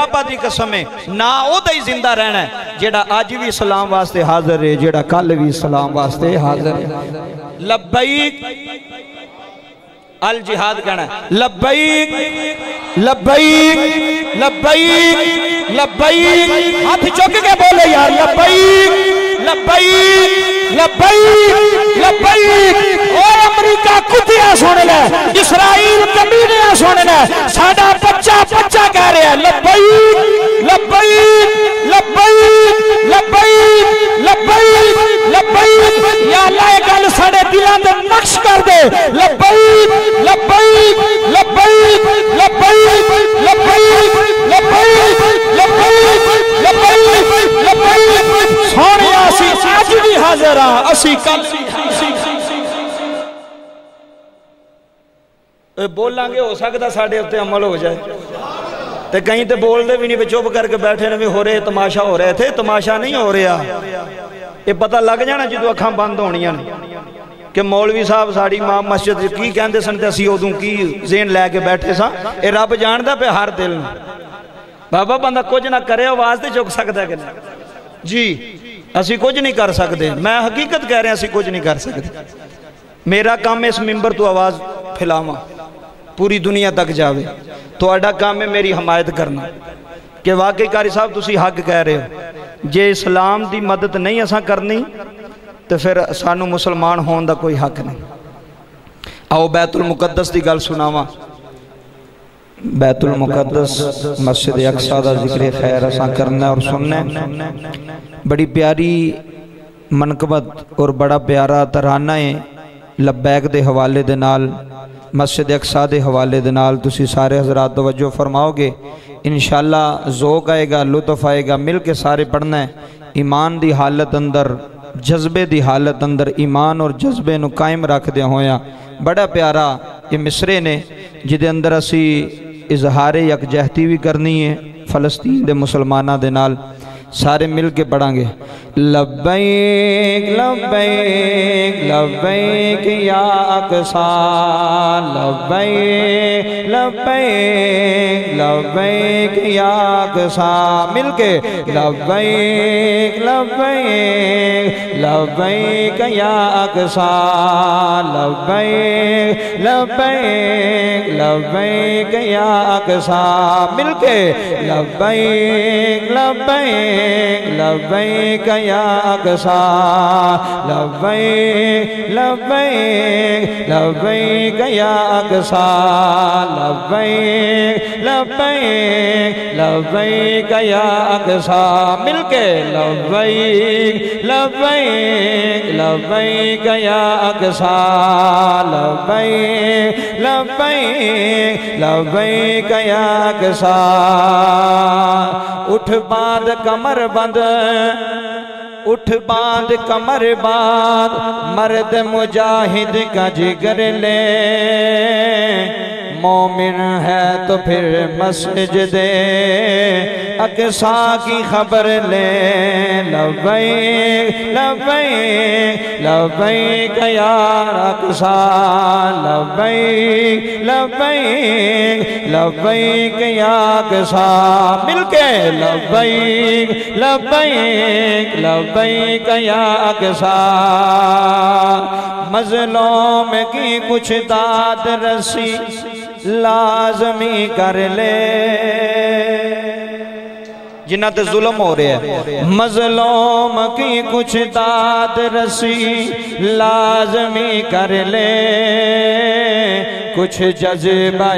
काबा की कसम है ना ओदा ही ज़िंदा रहना है, जेड़ा अज भी इस्लाम वास्ते हाजिर है, जेड़ा कल भी इस्लाम वास्ते हाजिर है। लब्बईक अल जिहाद कहना लब्बईक लब्बईक लब्बईक लब्बईक हाथ चुक के बोले यार लब्बईक लब्बईक लबैक लबैक और अमरीका कुतिया सुन ले। इसराइल कमीनिया सुन ले। साडा बच्चा बच्चा कह रहा है लबैक लबैक लबैक लबैक लबैक लबैक या अल्लाह ये गल साडे दिलों दे नक्श कर दे। लबैक लबैक लबैक लबैक लबैक लबैक ਹਾਜ਼ਰ ਆ ਅਸੀਂ ਕੱਲ ਵੀ ਇਹ ਬੋਲਾਂਗੇ ਹੋ ਸਕਦਾ ਸਾਡੇ ਉੱਤੇ ਅਮਲ ਹੋ ਜਾਏ। ਤੇ ਕਈ ਤੇ ਬੋਲਦੇ ਵੀ ਨਹੀਂ ਵੀ ਚੁੱਪ ਕਰਕੇ ਬੈਠੇ ਨੇ ਵੀ ਹੋ ਰਹੇ ਤਮਾਸ਼ਾ ਹੋ ਰਿਹਾ। ਇੱਥੇ ਤਮਾਸ਼ਾ ਨਹੀਂ ਹੋ ਰਿਹਾ। ਇਹ ਪਤਾ ਲੱਗ ਜਾਣਾ ਜਦੋਂ ਅੱਖਾਂ ਬੰਦ ਹੋਣੀਆਂ ਨੇ ਕਿ ਮੌਲਵੀ ਸਾਹਿਬ ਸਾਡੀ ਮਾਂ ਮਸਜਿਦ 'ਚ ਕੀ ਕਹਿੰਦੇ ਸਨ ਤੇ ਅਸੀਂ ਉਦੋਂ ਕੀ ਜ਼ੇਨ ਲੈ ਕੇ ਬੈਠੇ ਸਾਂ। ਇਹ ਰੱਬ ਜਾਣਦਾ ਪਿਆ ਹਰ ਦਿਲ ਨੂੰ। ਬਾਬਾ ਬੰਦਾ ਕੁਝ ਨਾ ਕਰੇ ਆਵਾਜ਼ ਤੇ ਚੁੱਕ ਸਕਦਾ ਕਿ ਨਹੀਂ? ਜੀ। ਅਸੀਂ ਕੁਝ ਨਹੀਂ ਕਰ ਸਕਦੇ ਮੈਂ ਹਕੀਕਤ ਕਹਿ ਰਿਹਾ ਅਸੀਂ ਕੁਝ ਨਹੀਂ ਕਰ ਸਕਦੇ ਮੇਰਾ ਕੰਮ ਇਸ ਮਿੰਬਰ ਤੋਂ ਆਵਾਜ਼ ਫੈਲਾਵਾਂ ਪੂਰੀ ਦੁਨੀਆ ਤੱਕ ਜਾਵੇ ਤੁਹਾਡਾ ਕੰਮ ਹੈ ਮੇਰੀ ਹਮਾਇਤ ਕਰਨਾ ਕਿ ਵਾਕਈ ਕਾਰੀ ਸਾਹਿਬ ਤੁਸੀਂ ਹੱਕ ਕਹਿ ਰਹੇ ਹੋ ਜੇ ਇਸਲਾਮ ਦੀ ਮਦਦ ਨਹੀਂ ਅਸਾਂ ਕਰਨੀ ਤੇ ਫਿਰ ਸਾਨੂੰ ਮੁਸਲਮਾਨ ਹੋਣ ਦਾ ਕੋਈ ਹੱਕ ਨਹੀਂ ਆਓ ਬੈਤੁਲ ਮੁਕੱਦਸ ਦੀ ਗੱਲ ਸੁਣਾਵਾਂ बैतुल मुकद्दस मस्जिद अक्सा का जिक्र खैर असा करना और सुनना बड़ी प्यारी मनकबत और बड़ा प्यारा तराना है। लबैक के हवाले दे नाल, मस्जिद अक्सा के हवाले के नाल सारे हजरात तवज्जो फरमाओगे। इनशाला जोक आएगा, लुत्फ आएगा, मिल के सारे पढ़ना है। ईमान की हालत अंदर, जज्बे की हालत अंदर ईमान और जज्बे ਨੂੰ कायम रखदे होया। बड़ा प्यारा ये मिसरे ने, जिदे अंदर असी इजहार यकजहती भी करनी है, फलस्तीन के मुसलमाना दे नाल। सारे मिल के पढ़ांगे लबैक लबैक लबैक या अक्सा। लबैक लबैक लबैक या अक्सा। मिल के लबैक लबैक लबैक या अक्सा। लबैक लबैक लबैक या अक्सा। मिल के लबैक लबैक लबैक कया अकसा लबैक लबैक लबैक या अकसा लबैक लबैक लबैक या अकसा। मिलके लबैक लबैक लबैक या अकसा लबैक लबैक लबैक या अकसा। उठ बाद कमर बंद। उठ बाँध कमर बाँध, मर्द मुजाहिद का जिगर ले। मोमिन है तो फिर मस्जिद अकसा की खबर ले। लबई लबई लबई कया अकसा। लबई लबई लबई कया मिलके लबई लबई लबई कया अकसा मजलों की कुछ दाद रसी, लाजमी कर ले। जिन्ना ते जुल्म हो रहा है। मजलोम की कुछ दाद रसी, लाजमी कर ले। कुछ जज्बा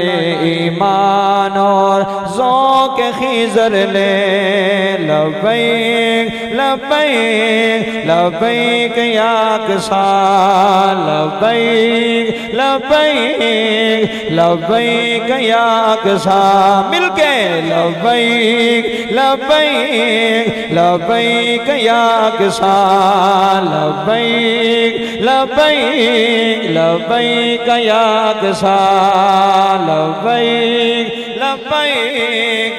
ईमान और जोक खीजर ले। लबैक लबई लबैक याक लबई लबैक लबई लबैक याक सा मिल के लबैक लबैक लबैक याक लबई लबैक लबई लबैक याक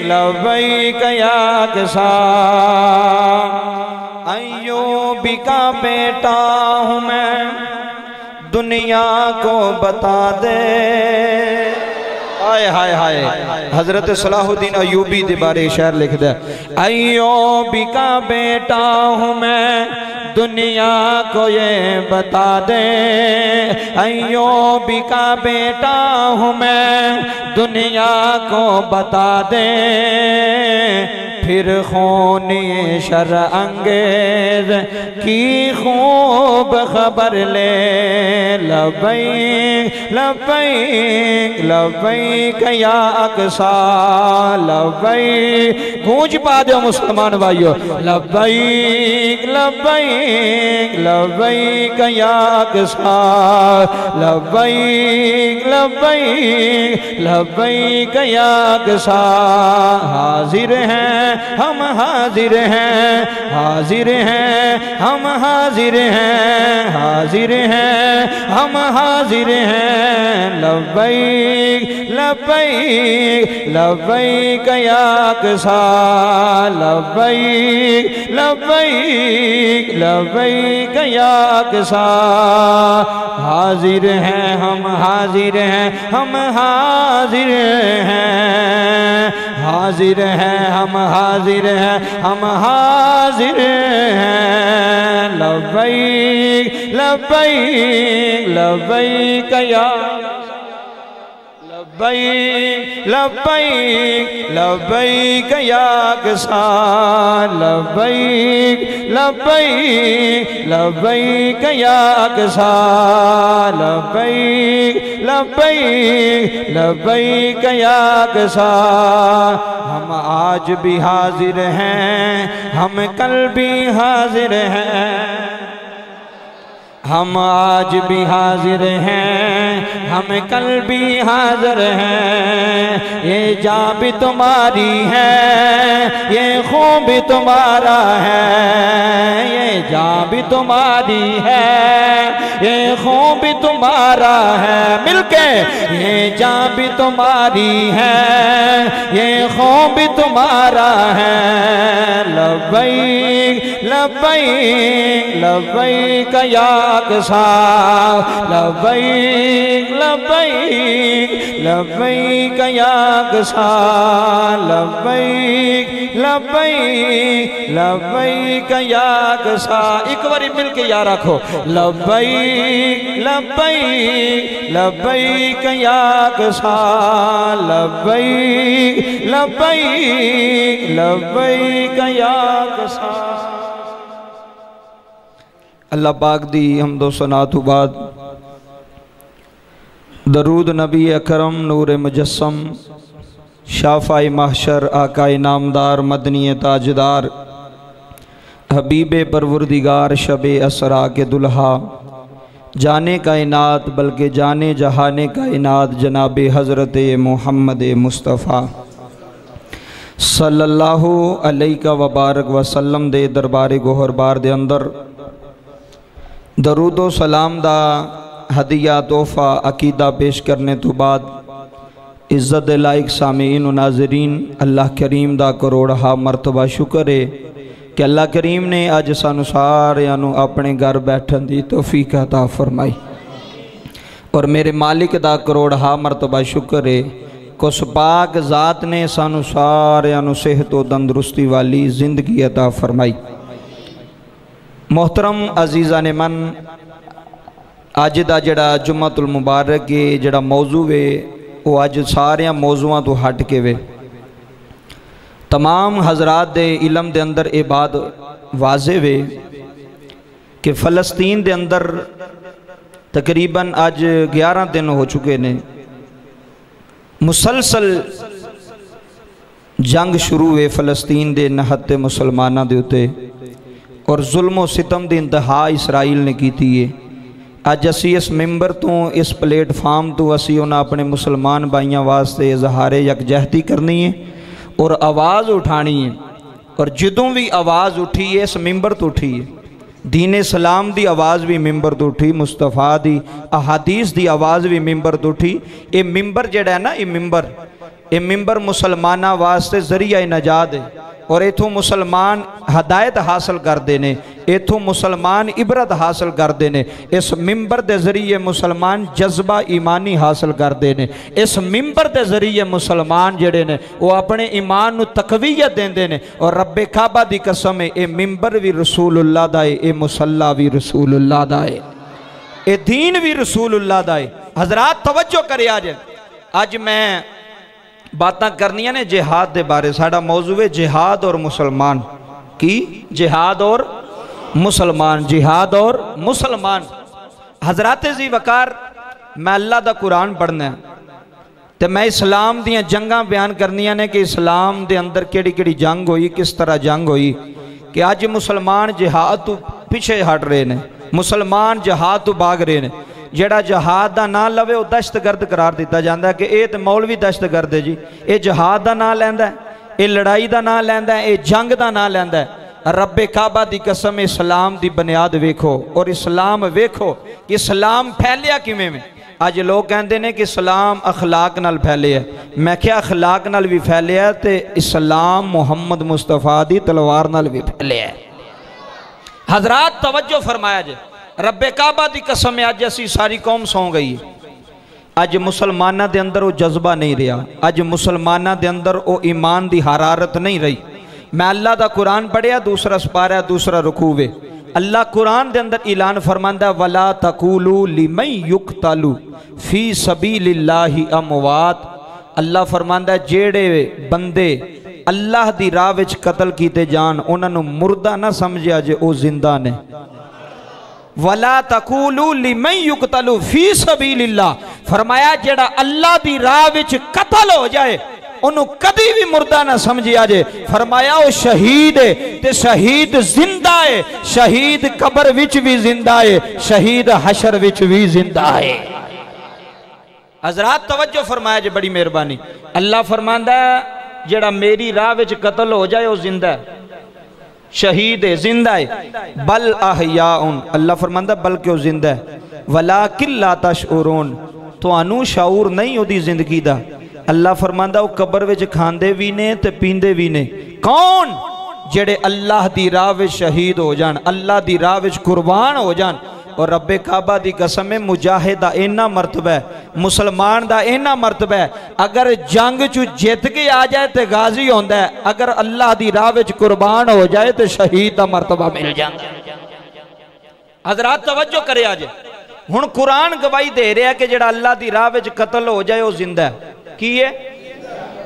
लबैक अयोबी का बेटा हूँ मैं दुनिया को बता दे। हाय हाय हाय। हज़रत सलाहुद्दीन अयूबी के बारे शहर लिख दिया अयोबी का बेटा हूँ मैं दुनिया को ये बता दे। अयोबी का बेटा हूँ मैं दुनिया को बता दे। फिर खूनी शर अंगेज की खूब खबर ले। लबई लबई लबई कया अकसा लबई गूंज पा दो मुसलमान भाइयों। लबई लबई लबई कया अकसा लबई लबई लबई कया अकसा। हाजिर हैं हम हाजिर हैं हाजिर हैं, हम हाजिर हैं हाजिर हैं, हम हाजिर हैं। लबई लबई लबई कयाक सा लबई लबई लबई कयाक सा हाजिर हैं, हम हाजिर हैं, हम हाजिर हैं। हाजिर हैं, हम हाजिर हैं हम हाजिर हैं। लबई लबई लबई कया लबई लबई लबई कयाक सा लबई लबई लबई कयाक सा लबई लबई लबई कयाक सा हम आज भी हाजिर हैं, हम कल भी हाजिर हैं। हम आज भी हाजिर हैं, हम कल भी हाजिर हैं। ये जा भी तुम्हारी है, ये खून भी तुम्हारा है, ये जा भी तुम्हारी है, ये खून भी तुम्हारा है। मिलके ये जा भी तुम्हारी है, ये खून भी तुम्हारा है। लबई लबई लबई कया सा लबई लबई लबई कयाक सा लबई लबई लबई कयाक सा एक बार मिल के रखो। लबई लबई लबई कयाक सा लबई लबई अल्लाह पाक दी हम दो सना तो बाद। दरूद नबी अकरम नूर मुजस्सम, शाफाई महशर आकाई नामदार मदनी ताजदार, हबीब परवरदिगार शब असरा के दुल्हा, जाने कायनात बल्कि जाने जहाने कायनात जनाब हज़रत मोहम्मद मुस्तफ़ा। सल्लल्लाहु अलैहि वबारक वसल्लम दे दरबार गोहरबार दे अंदर। दरूदो सलाम दा हदिया तोहफा अकीदा पेश करने तो बाद इज़्ज़त लाइक सामीन नाजरीन, अल्लाह करीम दा हा मरतबा शुक्र है कि अल्लाह करीम ने अज सानू सारिਆਂ अपने घर बैठन की तोफीक अता फरमाई। और मेरे मालिक दा हा मरतबा शुक्र है कुछ पाक ज़ात ने सानू सारिਆਂ सेहत और तंदुरुस्ती वाली ज़िंदगी अता फरमाई। मोहतरम अजीज़ा ने मन अज का जड़ा जुम्मतुल मुबारक है जड़ा मौजू है वो अज सारिया मौजूआ तो हट के वे। तमाम हजरात दे इलम दे अंदर ये बात वाजे वे कि फ़लस्तीन दे अंदर तकरीबन अज ग्यारह दिन हो चुके ने। मुसलसल जंग शुरू हुए फ़लस्तीन के नहत्ते मुसलमानों के उत्ते और जुल्मो सितम की इंतहा इसराइल ने की है। अज असी इस मैंबर तो इस प्लेटफार्म तो असी उन्हें अपने मुसलमान भाइयों वास्ते इजहारे यकजहती करनी है और आवाज़ उठानी है। और जदों भी आवाज़ उठी है, इस मैंबर तो उठी है। दीन सलाम की आवाज़ भी मिम्बर तो उठी, मुस्तफ़ा की अहादीस की आवाज़ भी मिम्बर तो उठी। ये मिम्बर जड़ा ना, ये मिम्बर ये मिम्बर मुसलमाना वास्ते ज़रिया नजाद है। और इतों मुसलमान हदायत हासिल करते हैं इतों मुसलमान इबरत हासिल करते हैं इस मिम्बर के ज़रिए मुसलमान जज्बा ईमानी हासिल करते हैं इस मिम्बर के ज़रिए मुसलमान जड़े ने, वो अपने ईमान को तकवीयत देंगे ने। और रबे काबा की कसम है ये मिम्बर भी रसूल उल्लाह का है ये भी रसूल उल्लाह का है। ये दीन भी रसूल उल्लाह का है। हजरात तवज्जो करे अज अज मैं बात कर जिहाद के बारे। साड़ा मौजू है जिहाद और मुसलमान। की? जिहाद और ਮੁਸਲਮਾਨ ਜਿਹਾਦ ਔਰ ਮੁਸਲਮਾਨ ਹਜ਼ਰਤ ਜੀ ਵਕਾਰ ਮੈਂ ਅੱਲਾ ਦਾ ਕੁਰਾਨ ਪੜ੍ਹਨਾ ਤੇ ਮੈਂ ਇਸਲਾਮ ਦੀਆਂ ਜੰਗਾਂ ਬਿਆਨ ਕਰਨੀਆਂ ਨੇ ਕਿ ਇਸਲਾਮ ਦੇ ਅੰਦਰ ਕਿਹੜੀ ਕਿਹੜੀ ਜੰਗ ਹੋਈ ਕਿਸ ਤਰ੍ਹਾਂ ਜੰਗ ਹੋਈ ਕਿ ਅੱਜ ਮੁਸਲਮਾਨ ਜਿਹਾਦ ਤੋਂ ਪਿੱਛੇ ਹਟ ਰਹੇ ਨੇ ਮੁਸਲਮਾਨ ਜਹਾਦ ਤੋਂ ਭਾਗ ਰਹੇ ਨੇ ਜਿਹੜਾ ਜਹਾਦ ਦਾ ਨਾਂ ਲਵੇ ਉਹ ਦਹਿਸ਼ਤਗਰਦ ਕਰਾਰ ਦਿੱਤਾ ਜਾਂਦਾ ਕਿ ਇਹ ਤੇ ਮੌਲਵੀ ਦਹਿਸ਼ਤਗਰਦ ਹੈ ਜੀ ਇਹ ਜਹਾਦ ਦਾ ਨਾਂ ਲੈਂਦਾ ਇਹ ਲੜਾਈ ਦਾ ਨਾਂ ਲੈਂਦਾ ਇਹ ਜੰਗ ਦਾ ਨਾਂ ਲੈਂਦਾ रब काबा की कसम इस्लाम की बुनियाद वेखो और इस्लाम वेखो कि इस्लाम फैलिया किमें में? अज लोग कहते हैं कि इस्लाम अखलाक न है। मैं क्या अखलाक न भी फैलिया तो इस्लाम मुहम्मद मुस्तफ़ा की तलवार न भी फैलिया हजरात तवज्जो फरमाया जे रबे काबा की कसम अज असी सारी कौम सौ गई है। अज मुसलमान अंदर वो जज्बा नहीं रहा अज मुसलमान अंदर वो ईमान की हरारत नहीं रही। मैं अल्लाह का कुरान पढ़िया दूसरा सपारा, दूसरा रुकूवे अल्लाह कुरान के अंदर ऐलान फरमांदा वला तकूलू लिमई युक तालू फ़ी सबी लाही अमवात। अल्लाह फरमांदा जेड़े बंदे अल्लाह की राह कतल किए जान मुर्दा ना समझिया जे वो ज़िंदा ने। वला तकूलू लिमई युक तालू फ़ी सबी फरमाया, जेड़ा अल्लाह की राह कतल हो जाए कभी भी मुर्दा ना समझिया आज फरमाया वो शहीद है, ते शहीद ज़िंदा है। शहीद कबर विच भी ज़िंदा है, शहीद हशर विच भी ज़िंदा है। हजरात, तवज्जो फरमाया जे, बड़ी मेहरबानी। अल्लाह फरमांदा जड़ा मेरी राह विच कतल हो जाए वह ज़िंदा है। शहीद है, ज़िंदा है। बल आहया अल्लाह फरमांदा, बल्कि वह ज़िंदा है। वला किला तश उन तो शऊर नहीं ओरी ज़िंदगी का ਅੱਲਾ ਫਰਮਾਂਦਾ ਉਹ ਕਬਰ ਵਿੱਚ ਖਾਂਦੇ ਵੀ ਨੇ ਤੇ ਪੀਂਦੇ ਵੀ ਨੇ ਕੌਣ ਜਿਹੜੇ ਅੱਲਾਹ ਦੀ ਰਾਹ ਵਿੱਚ ਸ਼ਹੀਦ ਹੋ ਜਾਣ ਅੱਲਾਹ ਦੀ ਰਾਹ ਵਿੱਚ ਕੁਰਬਾਨ ਹੋ ਜਾਣ और रब्बे काबा की कसम है मुजाहिद का इन्ना मरतबा है मुसलमान का इन्ना मरतबा है अगर जंग चु जित के आ जाए तो गाजी होता है अगर अल्लाह की राह कुर्बान हो जाए तो शहीद का मरतबा मिल जाता हजरात तवज्जो करे आज हूँ कुरान गवाही दे रहा कि जरा अल्लाह की राह कतल हो जाए वह जिंदा है की है?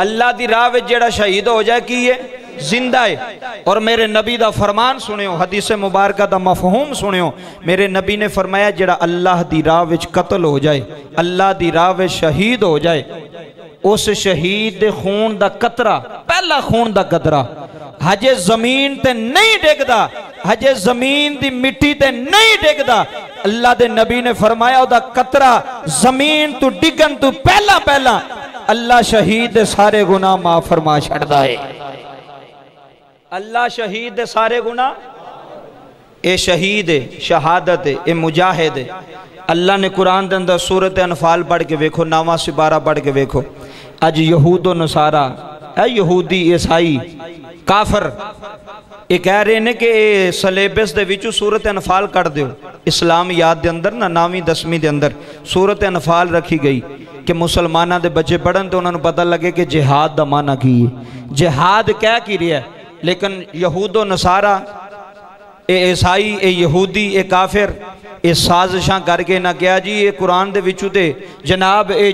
अल्लाह की राह जरा शहीद हो जाए, की है? ज़िंदा है। और मेरे नबी का फरमान सुनियो हदीस मुबारक का मफहूम सुनियो मेरे नबी ने फरमाया जरा अल्लाह की राह कतल हो जाए, अल्लाह की राह शहीद हो जाए, उस शहीद के खून का कतरा, पहला खून का कतरा, हजे ज़मीन ते नहीं डिगता हजे ज़मीन की मिट्टी ते नहीं डिगता अल्लाह के नबी ने फरमाया वह कतरा ज़मीन तू डिगन तू पहला पहला अल्लाह शहीद सारे गुनाह माफ़ फरमा छड़ता है। अल्लाह शहीद सारे गुना ये शहीद, शहादत ये मुजाहिद। अल्लाह ने कुरान के अंदर सूरत अनफाल पढ़ के वेखो, नावा सिबारा पढ़ के वेखो। अज यहूदो नसारा है यहूदी, ईसाई, काफर ये कह रहे हैं कि सलेबस के सूरत अनफाल कट दो इस्लाम याद के अंदर ना, नौवीं दसवीं के अंदर। सूरत अनफाल रखी गई कि मुसलमाना के बच्चे पढ़न तो उन्होंने पता लगे कि जिहाद का माना की है। जिहाद कह की रहा है, लेकिन यहूदो नसारा ये ईसाई ये यहूदी ये काफिर ये साजिशा करके ना क्या जी ये कुरान के जनाब ये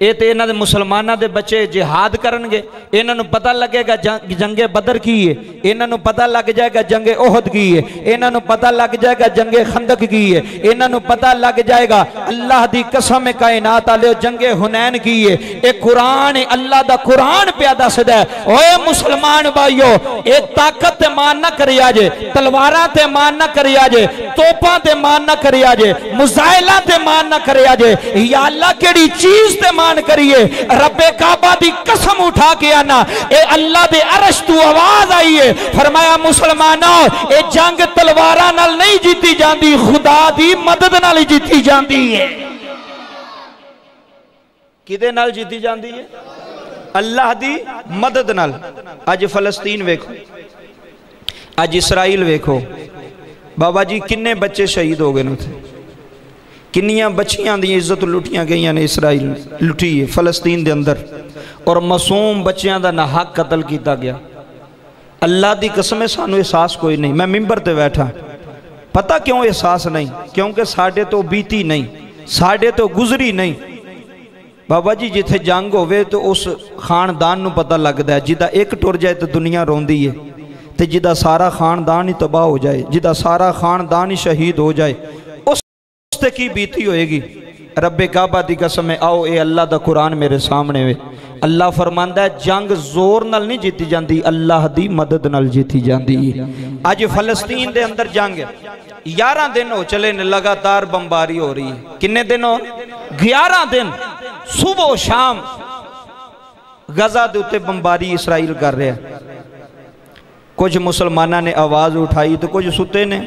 का है ये तो इन्होंने मुसलमानों के बच्चे जिहाद करे इन्हों पता लगेगा जंग जंगे बदर की है। इन्हों पता लग जाएगा जंगे ओहद की है। इन्हों पता लग जाएगा जंगे खंदक की है। इन्हों पता लग जाएगा अल्लाह की कसम कायनात आले, जंगे हुनैन की है। ये कुरान, अल्लाह का कुरान पिया दसद ओए मुसलमान भाईओ एक ताकत ते मान ना करिया जे, तलवारा ते मान ना करिया जे, तोपा ते मान ना करिया जे मुजाइला ते मान ना करिया जे। या अल्लाह केड़ी चीज़ ते मान ईमान करिए। रबे काबा की कसम उठा के आना। ए अल्लाह दे अरश, तू आवाज़ आई है फरमाया, मुसलमान ये जंग तलवारा नाल नहीं जीती जाती खुदा की मदद नाल जीती जाती है। किदे नाल जीती जाती है? अल्लाह की मदद नाल। अज फलस्तीन वेखो। अज इसराइल वेखो। बाबा जी, किन्ने बच्चे शहीद हो गए ना थे किनिया बच्चिया दी इज़्ज़त लुटियाँ गई ने इसराइल लुटी है फलस्तीन के अंदर। और मासूम बच्चों का नाहक कतल किया गया। अल्लाह की कसम सानू एहसास कोई नहीं। मैं मिम्बर से बैठा। पता क्यों एहसास नहीं? क्योंकि साढ़े तो बीती नहीं, साढ़े तो गुजरी नहीं। बाबा जी, जिथे जंग हो तो उस खानदान को पता लगता है, जिदा एक टुर जाए तो दुनिया रोंदी है। तो जिदा सारा खानदान ही तबाह हो जाए, जिदा सारा खानदान ही शहीद हो जाए ਸ਼ਹੀਦ ਹੋ ਜਾਏ ਉਸ ਤੇ ਕੀ ਬੀਤੀ ਹੋਏਗੀ ਰੱਬੇ ਕਾਬਾ ਦੀ ਕਸਮ ਹੈ ਆਓ ਇਹ ਅੱਲਾ ਦਾ ਕੁਰਾਨ ਮੇਰੇ ਸਾਹਮਣੇ ਵੇ ਅੱਲਾ ਫਰਮਾਂਦਾ ਹੈ ਜੰਗ ਜ਼ੋਰ ਨਾਲ ਨਹੀਂ ਜਿੱਤੀ ਜਾਂਦੀ ਅੱਲਾਹ ਦੀ ਮਦਦ ਨਾਲ ਜਿੱਤੀ ਜਾਂਦੀ ਹੈ ਅੱਜ ਫਲਸਤੀਨ ਦੇ ਅੰਦਰ ਜੰਗ ਹੈ 11 ਦਿਨ ਹੋ ਚਲੇ ਨੇ ਲਗਾਤਾਰ ਬੰਬਾਰੀ ਹੋ ਰਹੀ ਹੈ ਕਿੰਨੇ ਦਿਨ ਹੋ 11 ਦਿਨ ਸਵੇਰ ਸ਼ਾਮ ਗਜ਼ਾ ਦੇ ਉੱਤੇ ਬੰਬਾਰੀ ਇਸਰਾਈਲ ਕਰ ਰਿਹਾ ਕੁਝ ਮੁਸਲਮਾਨਾਂ ਨੇ ਆਵਾਜ਼ ਉਠਾਈ ਤੇ ਕੁਝ ਸੁੱਤੇ ਨੇ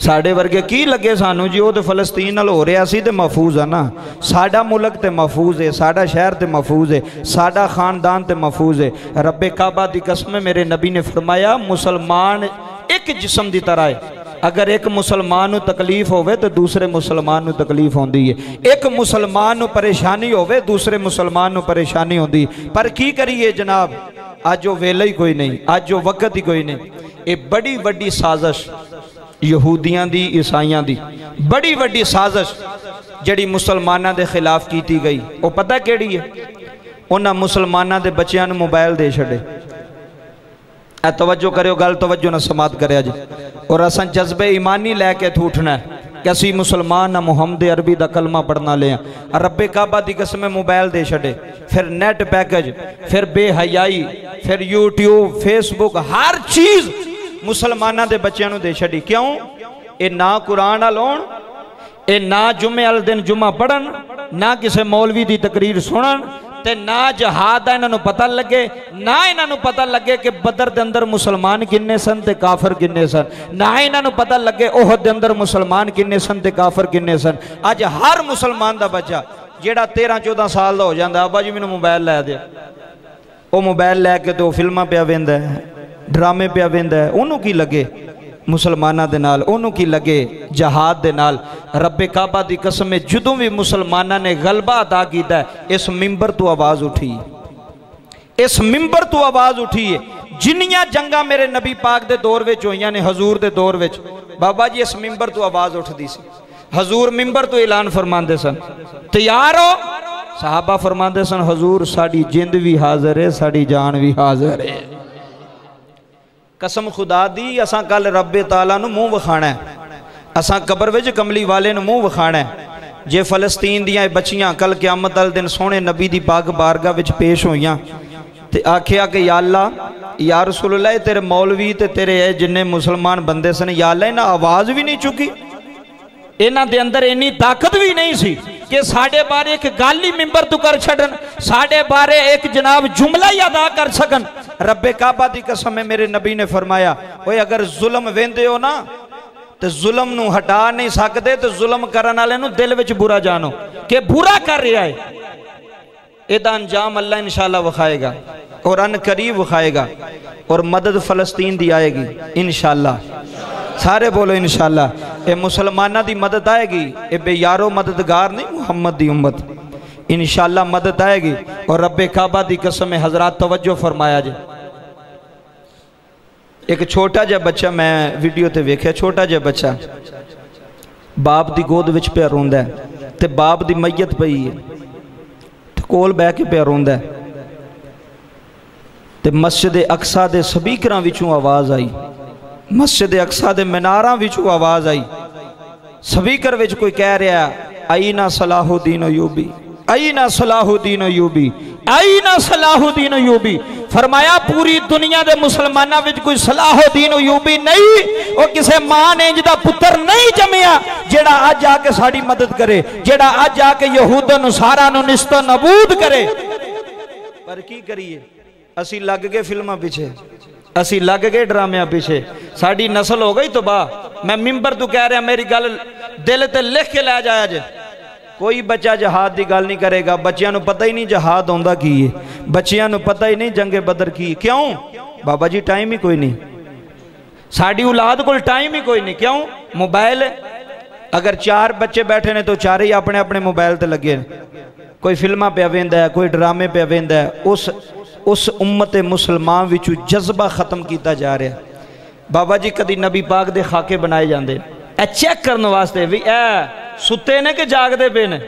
ਸਾਡੇ ਵਰਗੇ ਕੀ ਲੱਗੇ ਸਾਨੂੰ ਜੀ ਉਹ ਤੇ ਫਲਸਤੀਨ ਨਾਲ ਹੋ ਰਿਹਾ ਸੀ ਤੇ ਮਹਫੂਜ਼ ਆ ਨਾ ਸਾਡਾ ਮੁਲਕ ਤੇ ਮਹਫੂਜ਼ ਹੈ ਸਾਡਾ ਸ਼ਹਿਰ ਤੇ ਮਹਫੂਜ਼ ਹੈ ਸਾਡਾ ਖਾਨਦਾਨ ਤੇ ਮਹਫੂਜ਼ ਹੈ ਰੱਬੇ ਕਾਬਾ ਦੀ ਕਸਮ ਮੇਰੇ ਨਬੀ ਨੇ ਫਰਮਾਇਆ ਮੁਸਲਮਾਨ ਇੱਕ ਜਿਸਮ ਦੀ ਤਰ੍ਹਾਂ ਹੈ ਅਗਰ ਇੱਕ ਮੁਸਲਮਾਨ ਨੂੰ ਤਕਲੀਫ ਹੋਵੇ ਤਾਂ ਦੂਸਰੇ ਮੁਸਲਮਾਨ ਨੂੰ ਤਕਲੀਫ ਹੁੰਦੀ ਹੈ ਇੱਕ ਮੁਸਲਮਾਨ ਨੂੰ ਪਰੇਸ਼ਾਨੀ ਹੋਵੇ ਦੂਸਰੇ ਮੁਸਲਮਾਨ ਨੂੰ ਪਰੇਸ਼ਾਨੀ ਹੁੰਦੀ ਪਰ ਕੀ ਕਰੀਏ ਜਨਾਬ ਅੱਜ ਉਹ ਵੇਲਾ ਹੀ ਕੋਈ ਨਹੀਂ ਅੱਜ ਉਹ ਵਕਤ ਹੀ ਕੋਈ ਨਹੀਂ ਇਹ ਬੜੀ ਵੱਡੀ ਸਾਜ਼ਿਸ਼ ਯਹੂਦੀਆਂ ਦੀ ਈਸਾਈਆਂ ਦੀ ਬੜੀ ਵੱਡੀ ਸਾਜ਼ਿਸ਼ ਜਿਹੜੀ ਮੁਸਲਮਾਨਾਂ ਦੇ ਖਿਲਾਫ ਕੀਤੀ ਗਈ ਉਹ ਪਤਾ ਕਿਹੜੀ ਹੈ ਉਹਨਾਂ ਮੁਸਲਮਾਨਾਂ ਦੇ ਬੱਚਿਆਂ ਨੂੰ ਮੋਬਾਈਲ ਦੇ ਛੱਡੇ ਇਹ ਤਵੱਜੋ ਕਰਿਓ ਗੱਲ ਤਵੱਜੋ ਨਾਲ ਸਮਾਤ ਕਰਿਆ ਜੀ ਔਰ ਅਸਾਂ ਜਜ਼ਬੇ ਈਮਾਨੀ ਲੈ ਕੇ ਠੂਠਣਾ ਕਿ ਅਸੀਂ ਮੁਸਲਮਾਨ ਨਾ ਮੁਹੰਮਦ ਅਰਬੀ ਦਾ ਕਲਮਾ ਪੜਨਾ ਲਿਆ ਰੱਬੇ ਕਾਬਾ ਦੀ ਕਸਮ ਮੋਬਾਈਲ ਦੇ ਛੱਡੇ ਫਿਰ ਨੈਟ ਪੈਕੇਜ ਫਿਰ ਬੇਹਯਾਈ ਫਿਰ YouTube Facebook ਹਰ ਚੀਜ਼ ਮੁਸਲਮਾਨਾਂ ਦੇ ਬੱਚਿਆਂ ਨੂੰ ਦੇ ਛੱਡੀ ਕਿਉਂ ਇਹ ਨਾ ਕੁਰਾਨ ਨਾਲ ਆਉਣ ਇਹ ਨਾ ਜੁਮੇ ਵਾਲੇ ਦਿਨ ਜੁਮਾ ਪੜਨ ਨਾ ਕਿਸੇ ਮੌਲਵੀ ਦੀ ਤਕਰੀਰ ਸੁਣਨ ਤੇ ਨਾ ਜਹਾਦ ਦਾ ਇਹਨਾਂ ਨੂੰ ਪਤਾ ਲੱਗੇ ਨਾ ਇਹਨਾਂ ਨੂੰ ਪਤਾ ਲੱਗੇ ਕਿ ਬਦਰ ਦੇ ਅੰਦਰ ਮੁਸਲਮਾਨ ਕਿੰਨੇ ਸਨ ਤੇ ਕਾਫਰ ਕਿੰਨੇ ਸਨ ਨਾ ਇਹਨਾਂ ਨੂੰ ਪਤਾ ਲੱਗੇ ਉਹਦ ਦੇ ਅੰਦਰ ਮੁਸਲਮਾਨ ਕਿੰਨੇ ਸਨ ਤੇ ਕਾਫਰ ਕਿੰਨੇ ਸਨ ਅੱਜ ਹਰ ਮੁਸਲਮਾਨ ਦਾ ਬੱਚਾ ਜਿਹੜਾ 13 14 ਸਾਲ ਦਾ ਹੋ ਜਾਂਦਾ ਆਬਾ ਜੀ ਮੈਨੂੰ ਮੋਬਾਈਲ ਲੈ ਦਿਓ ਉਹ ਮੋਬਾਈਲ ਲੈ ਕੇ ਤੇ ਉਹ ਫਿਲਮਾਂ ਪਿਆ ਵੇਂਦਾ ਡਰਾਮੇ ਪਿਆ ਵੇਂਦਾ ਉਹਨੂੰ ਕੀ ਲੱਗੇ ਮੁਸਲਮਾਨਾਂ ਦੇ ਨਾਲ ਉਹਨੂੰ ਕੀ ਲੱਗੇ ਜਹਾਦ ਦੇ ਨਾਲ ਰੱਬੇ ਕਾਬਾ ਦੀ ਕਸਮ ਹੈ ਜਦੋਂ ਵੀ ਮੁਸਲਮਾਨਾਂ ਨੇ ਗਲਬਾ ਅਦਾ ਕੀਤਾ ਇਸ ਮਿੰਬਰ ਤੋਂ ਆਵਾਜ਼ ਉਠੀ ਇਸ ਮਿੰਬਰ ਤੋਂ ਆਵਾਜ਼ ਉਠੀ ਹੈ ਜਿੰਨੀਆਂ ਜੰਗਾਂ ਮੇਰੇ ਨਬੀ ਪਾਕ ਦੇ ਦੌਰ ਵਿੱਚ ਹੋਈਆਂ ਨੇ ਹਜ਼ੂਰ ਦੇ ਦੌਰ ਵਿੱਚ ਬਾਬਾ ਜੀ ਇਸ ਮਿੰਬਰ ਤੋਂ ਆਵਾਜ਼ ਉੱਠਦੀ ਸੀ ਹਜ਼ੂਰ ਮਿੰਬਰ ਤੋਂ ਐਲਾਨ ਫਰਮਾਉਂਦੇ ਸਨ ਤਿਆਰ ਹੋ ਸਾਹਬਾ ਫਰਮਾਉਂਦੇ ਸਨ ਹਜ਼ੂਰ ਸਾਡੀ ਜਿੰਦ ਵੀ ਹਾਜ਼ਰ ਹੈ ਸਾਡੀ ਜਾਨ ਵੀ ਹਾਜ਼ਰ ਹੈ कसम खुदा दी, असा कल रबे तला मूँह विखाना है असा कबर विच कमली वाले मूँह विखाना है जे फलस्तीन दियाँ बच्चियाँ कल क्यामत अल दिन सोहने नबी की पाग बारगा पेश हो तो आख्या कि याला या रसुल्ला तेरे मौलवी ते तेरे जिन्हें मुसलमान बंदे सन याला इन्हें आवाज़ भी नहीं चुकी। इन्हों के अंदर इन्नी ताकत भी नहीं सी। कि साढ़े बारे एक गाली मिम्बर तू कर छड़न। साढ़े बारे एक जनाब जुमला ही अदा कर सकन। रबे काबा की कसम है, मेरे नबी ने फरमाया, ओए अगर जुलम वेंदे हो ना तो जुलम न हटा नहीं सकते तो जुलम करने वाले दिल में बुरा जानो। कि बुरा कर रहा है? यदा अंजाम अल्लाह इनशाला विखाएगा, और अन करीब विखाएगा, और मदद फलस्तीन दी आएगी इनशाला सारे बोलो इनशाला ये मुसलमाना की मदद आएगी ये बेयारो मददगार नहीं, मुहम्मद की उम्मत। इनशाला मदद आएगी और रबे काबा की कसम हजरात तवज्जो फरमाया जे। एक छोटा जहा बच्चा मैं वीडियो से वेख्या, छोटा जहा बच्चा। बाप की गोद में पै रोंद बाप की मैयत पई है। कोल बह के पै रोंद मस्जिद अक्सा दे सभी आवाज़ आई। ਮਸਜਿਦ ਅਕਸਾ ਦੇ ਮਨਾਰਾਂ ਵਿੱਚੋਂ ਆਵਾਜ਼ ਆਈ ਸਪੀਕਰ ਵਿੱਚ ਕੋਈ ਕਹਿ ਰਿਹਾ Aina Salahuddin ਅਯੂਬੀ Aina Salahuddin ਅਯੂਬੀ Aina Salahuddin ਅਯੂਬੀ ਫਰਮਾਇਆ ਪੂਰੀ ਦੁਨੀਆ ਦੇ ਮੁਸਲਮਾਨਾਂ ਵਿੱਚ ਕੋਈ ਸਲਾਹੁਦੀਨ ਅਯੂਬੀ ਨਹੀਂ ਉਹ ਕਿਸੇ ਮਾਂ ਨੇ ਜਿਹਦਾ ਪੁੱਤਰ ਨਹੀਂ ਜੰਮਿਆ ਜਿਹੜਾ ਅੱਜ ਆ ਕੇ ਸਾਡੀ ਮਦਦ ਕਰੇ ਜਿਹੜਾ ਅੱਜ ਆ ਕੇ ਯਹੂਦਨ ਨੂੰ ਸਾਰਾ ਨੂੰ ਨਿਸਤ ਨਬੂਦ ਕਰੇ ਪਰ ਕੀ ਕਰੀਏ ਅਸੀਂ ਲੱਗ ਗਏ ਫਿਲਮਾਂ ਪਿੱਛੇ ਅਸੀਂ ਲੱਗ ਗਏ ਡਰਾਮਿਆਂ ਪਿੱਛੇ ਸਾਡੀ ਨਸਲ ਹੋ ਗਈ ਤਬਾਹ ਮੈਂ ਮਿੰਬਰ ਤੋਂ ਕਹਿ ਰਿਹਾ ਮੇਰੀ ਗੱਲ ਦਿਲ ਤੇ ਲਿਖ ਕੇ ਲੈ ਜਾਇਆ ਜੇ ਕੋਈ ਬੱਚਾ ਜਹਾਦ ਦੀ ਗੱਲ ਨਹੀਂ ਕਰੇਗਾ ਬੱਚਿਆਂ ਨੂੰ ਪਤਾ ਹੀ ਨਹੀਂ ਜਹਾਦ ਹੁੰਦਾ ਕੀ ਹੈ ਬੱਚਿਆਂ ਨੂੰ ਪਤਾ ਹੀ ਨਹੀਂ ਜੰਗੇ ਬਦਰ ਕੀ ਕਿਉਂ ਬਾਬਾ ਜੀ ਟਾਈਮ ਹੀ ਕੋਈ ਨਹੀਂ साड़ी औलाद को टाइम ही कोई नहीं क्यों मोबाइल अगर चार बच्चे बैठे ने तो चार ही अपने अपने मोबाइल से लगे कोई फिल्मा पे वेंदा है कोई ड्रामे पे वेंदा है उस उस उम्मत मुसलमान जज्बा खत्म किया जा रहा बाबा जी कभी नबी पाक के खाके बनाए जाते चेक करने वास्ते भी ए सुते ने कि जागते पे ने?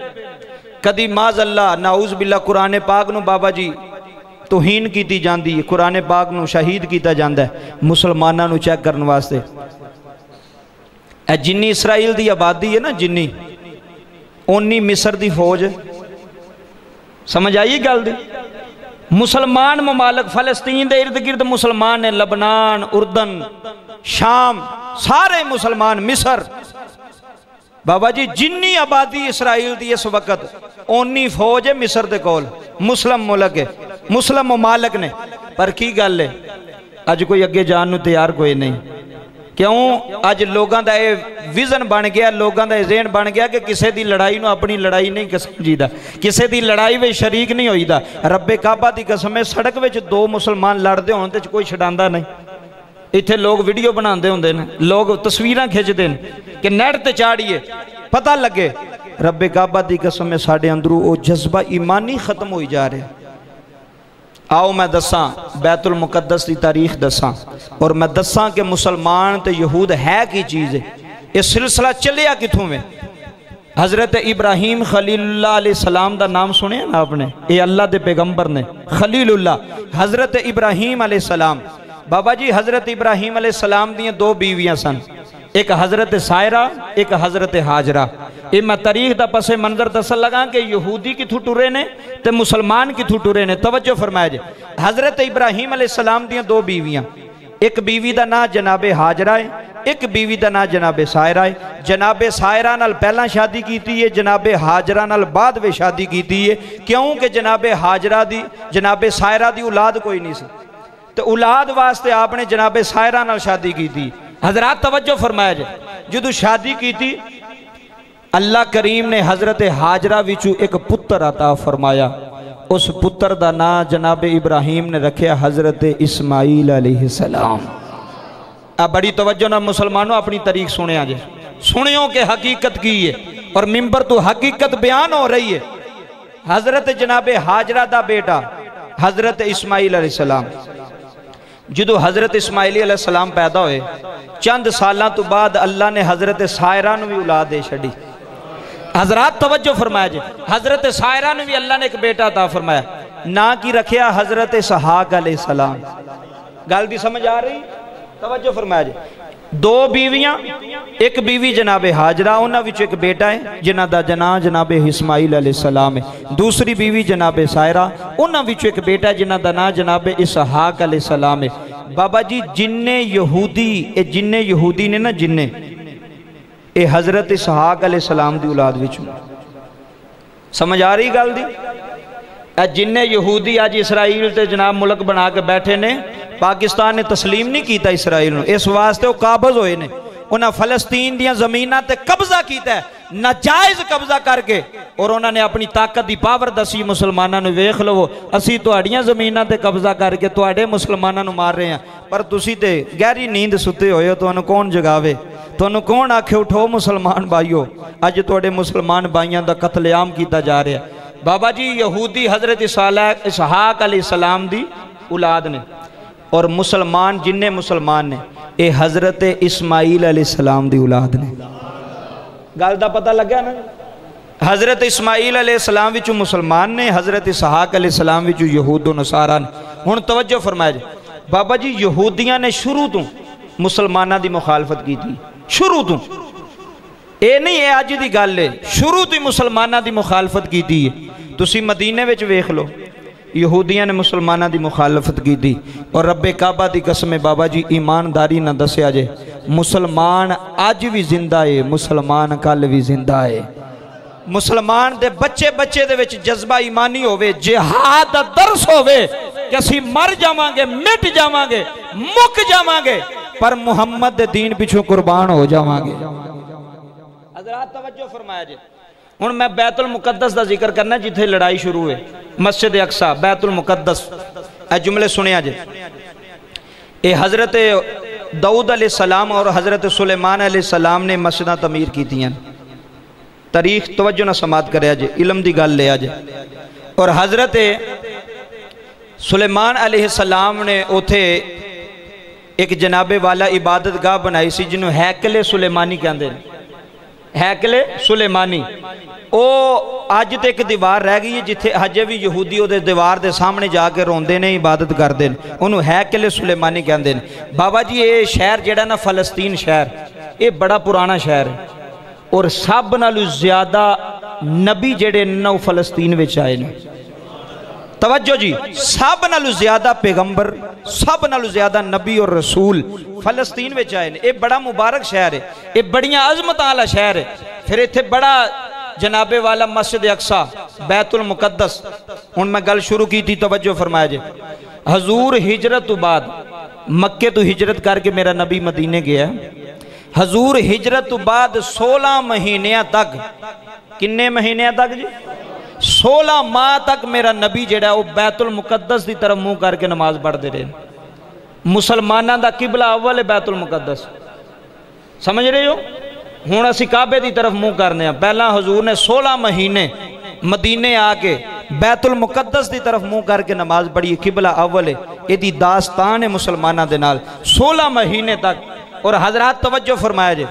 कभी माज अल्लाह नाउज बिल्ला कुरान पाक न बाबा जी तोहीन की जाती है। कुरान पाक न शहीद किया जाता है मुसलमानों चेक करने वास्ते। जिनी इसराइल की आबादी है ना जिनी उन्नी मिस्र की फौज। समझ आई गल मुसलमान ममालक फलस्तीन के इर्द गिर्द मुसलमान ने लबनान, उर्दन, शाम, सारे मुसलमान, मिसर। बाबा जी जिनी आबादी इसराइल की इस वक्त ओनी फौज है मिसर के कोल। मुस्लिम मुलक है, मुस्लिम ममालक ने। पर की गल है? अज कोई अगे जान तैयार कोई नहीं। क्यों? अज लोगों का यह विजन बन गया, लोगों का जेन बन गया कि किसी की लड़ाई में अपनी लड़ाई नहीं समझीदा। किसी की लड़ाई में शरीक नहीं होईदा। रब्बे काबा की कसम है, सड़क में दो मुसलमान लड़ते होने तो कोई छड़ा नहीं। इतने लोग वीडियो बनाते होंगे लोग तस्वीर खिंचते हैं कि नैट से चाड़िए पता लगे रब्बे काबा की कसम है, साढ़े अंदरों जज्बा ईमानी खत्म हो जा रहा। आओ मैं दसा बैतुल मुकदस की तारीख दसा और मैं दसा कि मुसलमान तो यहूद है की चीज़? है ये सिलसिला चलिया कितों में हज़रत इब्राहिम खलील सलाम का नाम सुने ना आपने? ये अल्लाह के पैगंबर ने खलीलुल्ला हज़रत इब्राहिम सलाम। बाबा जी, हज़रत इब्राहिम सलाम दो बीवियाँ सन। एक हज़रत सायरा, एक हज़रत हाजरा। ये मैं तारीख का पसे मंजर दसन लगा कि यहूदी कितों टुरे ने तो मुसलमान कितों टुरे ने। तवज्जो फरमाया जे। हज़रत इब्राहिम सलाम दियाँ दो बीवियाँ। एक बीवी का ना जनाबे हाजरा है, एक बीवी का ना जनाबे सायरा है। जनाबे सायरा नाल पहला शादी की है, जनाबे हाजरा नाल बाद वे शादी की है। क्योंकि जनाबे हाजरा दी, जनाबे सायरा दी औलाद कोई नहीं सी। तो औलाद वास्ते आपने जनाबे सायरा नाल शादी की हजरात तवज्जो फरमाया जे जो शादी की थी, अल्लाह करीम ने हज़रत हाजरा विचू एक पुत्र अता फरमाया। उस पुत्र का ना जनाब इब्राहिम ने रखा हज़रत इस्माईल सलाम। आ बड़ी तवज्जो ना मुसलमानों, अपनी तरीक सुने जे सुनियो के हकीकत की है, और मिम्बर तो हकीकत बयान हो रही है। हज़रत जनाब हाजरा का बेटा, हज़रत इस्माईल सलाम। जो हज़रत इस्माइली सलाम पैदा हो चंद साल तो बाद अल्लाह ने हज़रत सायरा भी औलाद दे छी हजरात तवज्जो फरमाया जी। हज़रत सायरा ने भी अल्लाह ने एक बेटा था फरमाया, ना कि रखिया हज़रत सहाक सलाम। गल की समझ आ रही? तवज्जो फरमाया जी। दो बीवियाँ, एक बीवी जनाबे हाजरा उन्होंने एक बेटा है, जिन्हों का जना जनाबे इस्माइल सलाम है। दूसरी बीवी जनाबे सायरा उन्होंने एक बेटा जिन्हों का ना जनाबे इसहाक अले सलाम है। बाबा जी, जिन्ने यहूदी ये जिन्ने यहूदी ने ना जिन्ने ये हज़रत इसहाक सलाम की औलाद समझ आ रही गल की जिन्ने यहूदी अज इसराइल से जनाब मुल्क बना के बैठे ने पाकिस्तान ने तस्लीम नहीं किया इसराइल इस वास्ते काबज होए ने उन्हें फलस्तीन दमीना कब्जा किया नाजायज कब्जा करके और उन्होंने अपनी ताकत की पावर दसी मुसलमानों वेख लवो असी थोड़िया जमीना से कब्जा करके थोड़े मुसलमानों मार रहे हैं पर तुम तो गहरी नींद सुते हो तो कौन जगावे ਤੁਹਾਨੂੰ कौन आखे उठो मुसलमान भाईओ अज थोड़े मुसलमान भाइयों का कतलेआम किया जा रहा बाबा जी यहूदी हजरत इसहाक अली सलाम की औलाद ने और मुसलमान जिन्ने मुसलमान ने ये हज़रत इस्माइल सलाम की औलाद ने। गल का पता लग्या ना? हज़रत इस्माइल सलाम मुसलमान ने, हज़रत इसहाक सलाम यहूदो नसारा ने। हूँ तवज्जो फरमाया बाबा जी यहूदिया ने शुरू तो मुसलमाना की मुखालफत की शुरू तो। ये नहीं है अज की गल है। शुरू तो मुसलमाना की मुखालफत की तुम मदीने वेख लो यहूदिया ने मुसलमाना की मुखालफत की और रबे काबा की कसम बाबा जी, ईमानदारी ना दसिया जे, मुसलमान अज भी ज़िंदा है मुसलमान कल भी ज़िंदा है मुसलमान के बच्चे बच्चे जज्बा ईमानी हो दरस हो मर जावे मिट जावे मुक जावे पर मुहम्मद दीन पिछू कुर्बान हो जावे फरमाया जी हूँ मैं बैतुल मुकदस का ज़िक्र करना जिथे लड़ाई शुरू है मस्जिद अक्सा, बैतुल मुकदस ए जुमले सुनिया जे ये हज़रत दाऊद सलाम और हज़रत सुलेमान सलाम ने मस्जिद तमीर की तारीख तवज्जो ना समात कर इलम की गल लिया जे और हज़रत सुलेमान सलाम ने उथे एक जनाबे वाला इबादत गाह बनाई सी जिन्होंने हैकले सुलेमानी कहते है किले सुलेमानी। ओ अज तो एक दीवार रह गई है जिथे अजे भी यहूदी और दीवार के सामने जाके रोंद ने, इबादत करते हैं उन्होंने है किले सुलेमानी कहते हैं बाबा जी, ये शहर जड़ा ना, फलस्तीन शहर, ये बड़ा पुराना शहर है। और सब नालू ज़्यादा नबी जड़े ना फलस्तीन आए हैं तवज्जो जी, सब नालों ज़्यादा पैगंबर, सब नालों ज़्यादा नबी और रसूल फलस्तीन में आए ने। यह बड़ा मुबारक शहर है, ये बड़िया अजमत आला शहर है। फिर इतने बड़ा जनाबे वाला मस्जिद अक्सा, बैतुल मुकद्दस। हूँ मैं गल शुरू की थी, तवज्जो फरमाया जे। हजूर हिजरत तो बाद, मक्के तो हिजरत करके मेरा नबी मदीने गया। हजूर हिजरत तो बाद सोलह महीनों तक, किन्ने महीनों तक जी? सोलह माह तक मेरा नबी जड़ा वो बैतुल मुकद्दस की तरफ़ मुँह करके नमाज़ पढ़ते रहे। मुसलमाना का किबला अव्वल है बैतुल मुकद्दस। समझ रहे हो? हूँ असी काबे की तरफ़ मुँह करने पहला हजूर ने सोलह महीने मदीने आके बैतुल मुकदस की तरफ़ मुँह करके नमाज़ पढ़ी किबला अव्वल यदी दास्तान है मुसलमाना के नाल। सोलह महीने तक। और हजरात तवज्जो फरमाया जे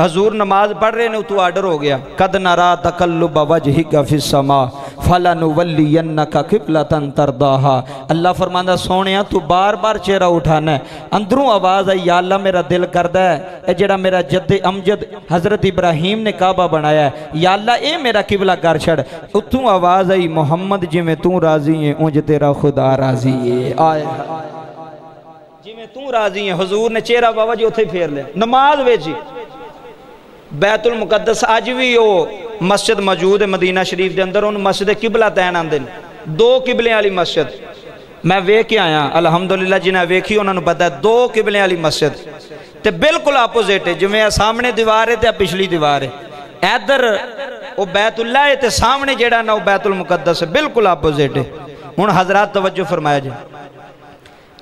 हजूर नमाज़ पढ़ रहे ने तू आर्डर हो गया। कद नारा तकल्लुब वजहिका फिसमा फलानुवल्लियन्नका किबलतन तरदाहा। अल्लाह फरमांदा सोने तू बार बार चेहरा उठाना अंदरों आवाज़ आई, या मेरा दिल करदा है। जेड़ा मेरा जद अमजद हज़रत इब्राहिम ने काबा बनाया है, ये मेरा किबला कर छड़। उतों आवाज़ आई, मोहम्मद जिमें तू राज़ी है उंज तेरा खुदा राज़ी है आए जिमें तू राज़ी है हजूर ने चेहरा बाबा जी उ फेर लिया। नमाज़ वेची। बैतुल मुकदस अज भी वो मस्जिद मौजूद है मदीना शरीफ के अंदर उन्होंने मस्जिद किबला तैन आते हैं दो किबले वाली मस्जिद। मैं वेख के आया अलहमदुल्ला जिन्हें वेखी, उन्होंने पता है दो किबले वाली मस्जिद। तो बिल्कुल आपोजिट है जिमें सामने दीवार है तो पिछली दीवार है। इधर वो बैतुल्ला है तो सामने जड़ा ना वो बैतुल मुकदस है, बिल्कुल आपोजिट है। हूँ हजरात तवज्जो फरमाया जाए।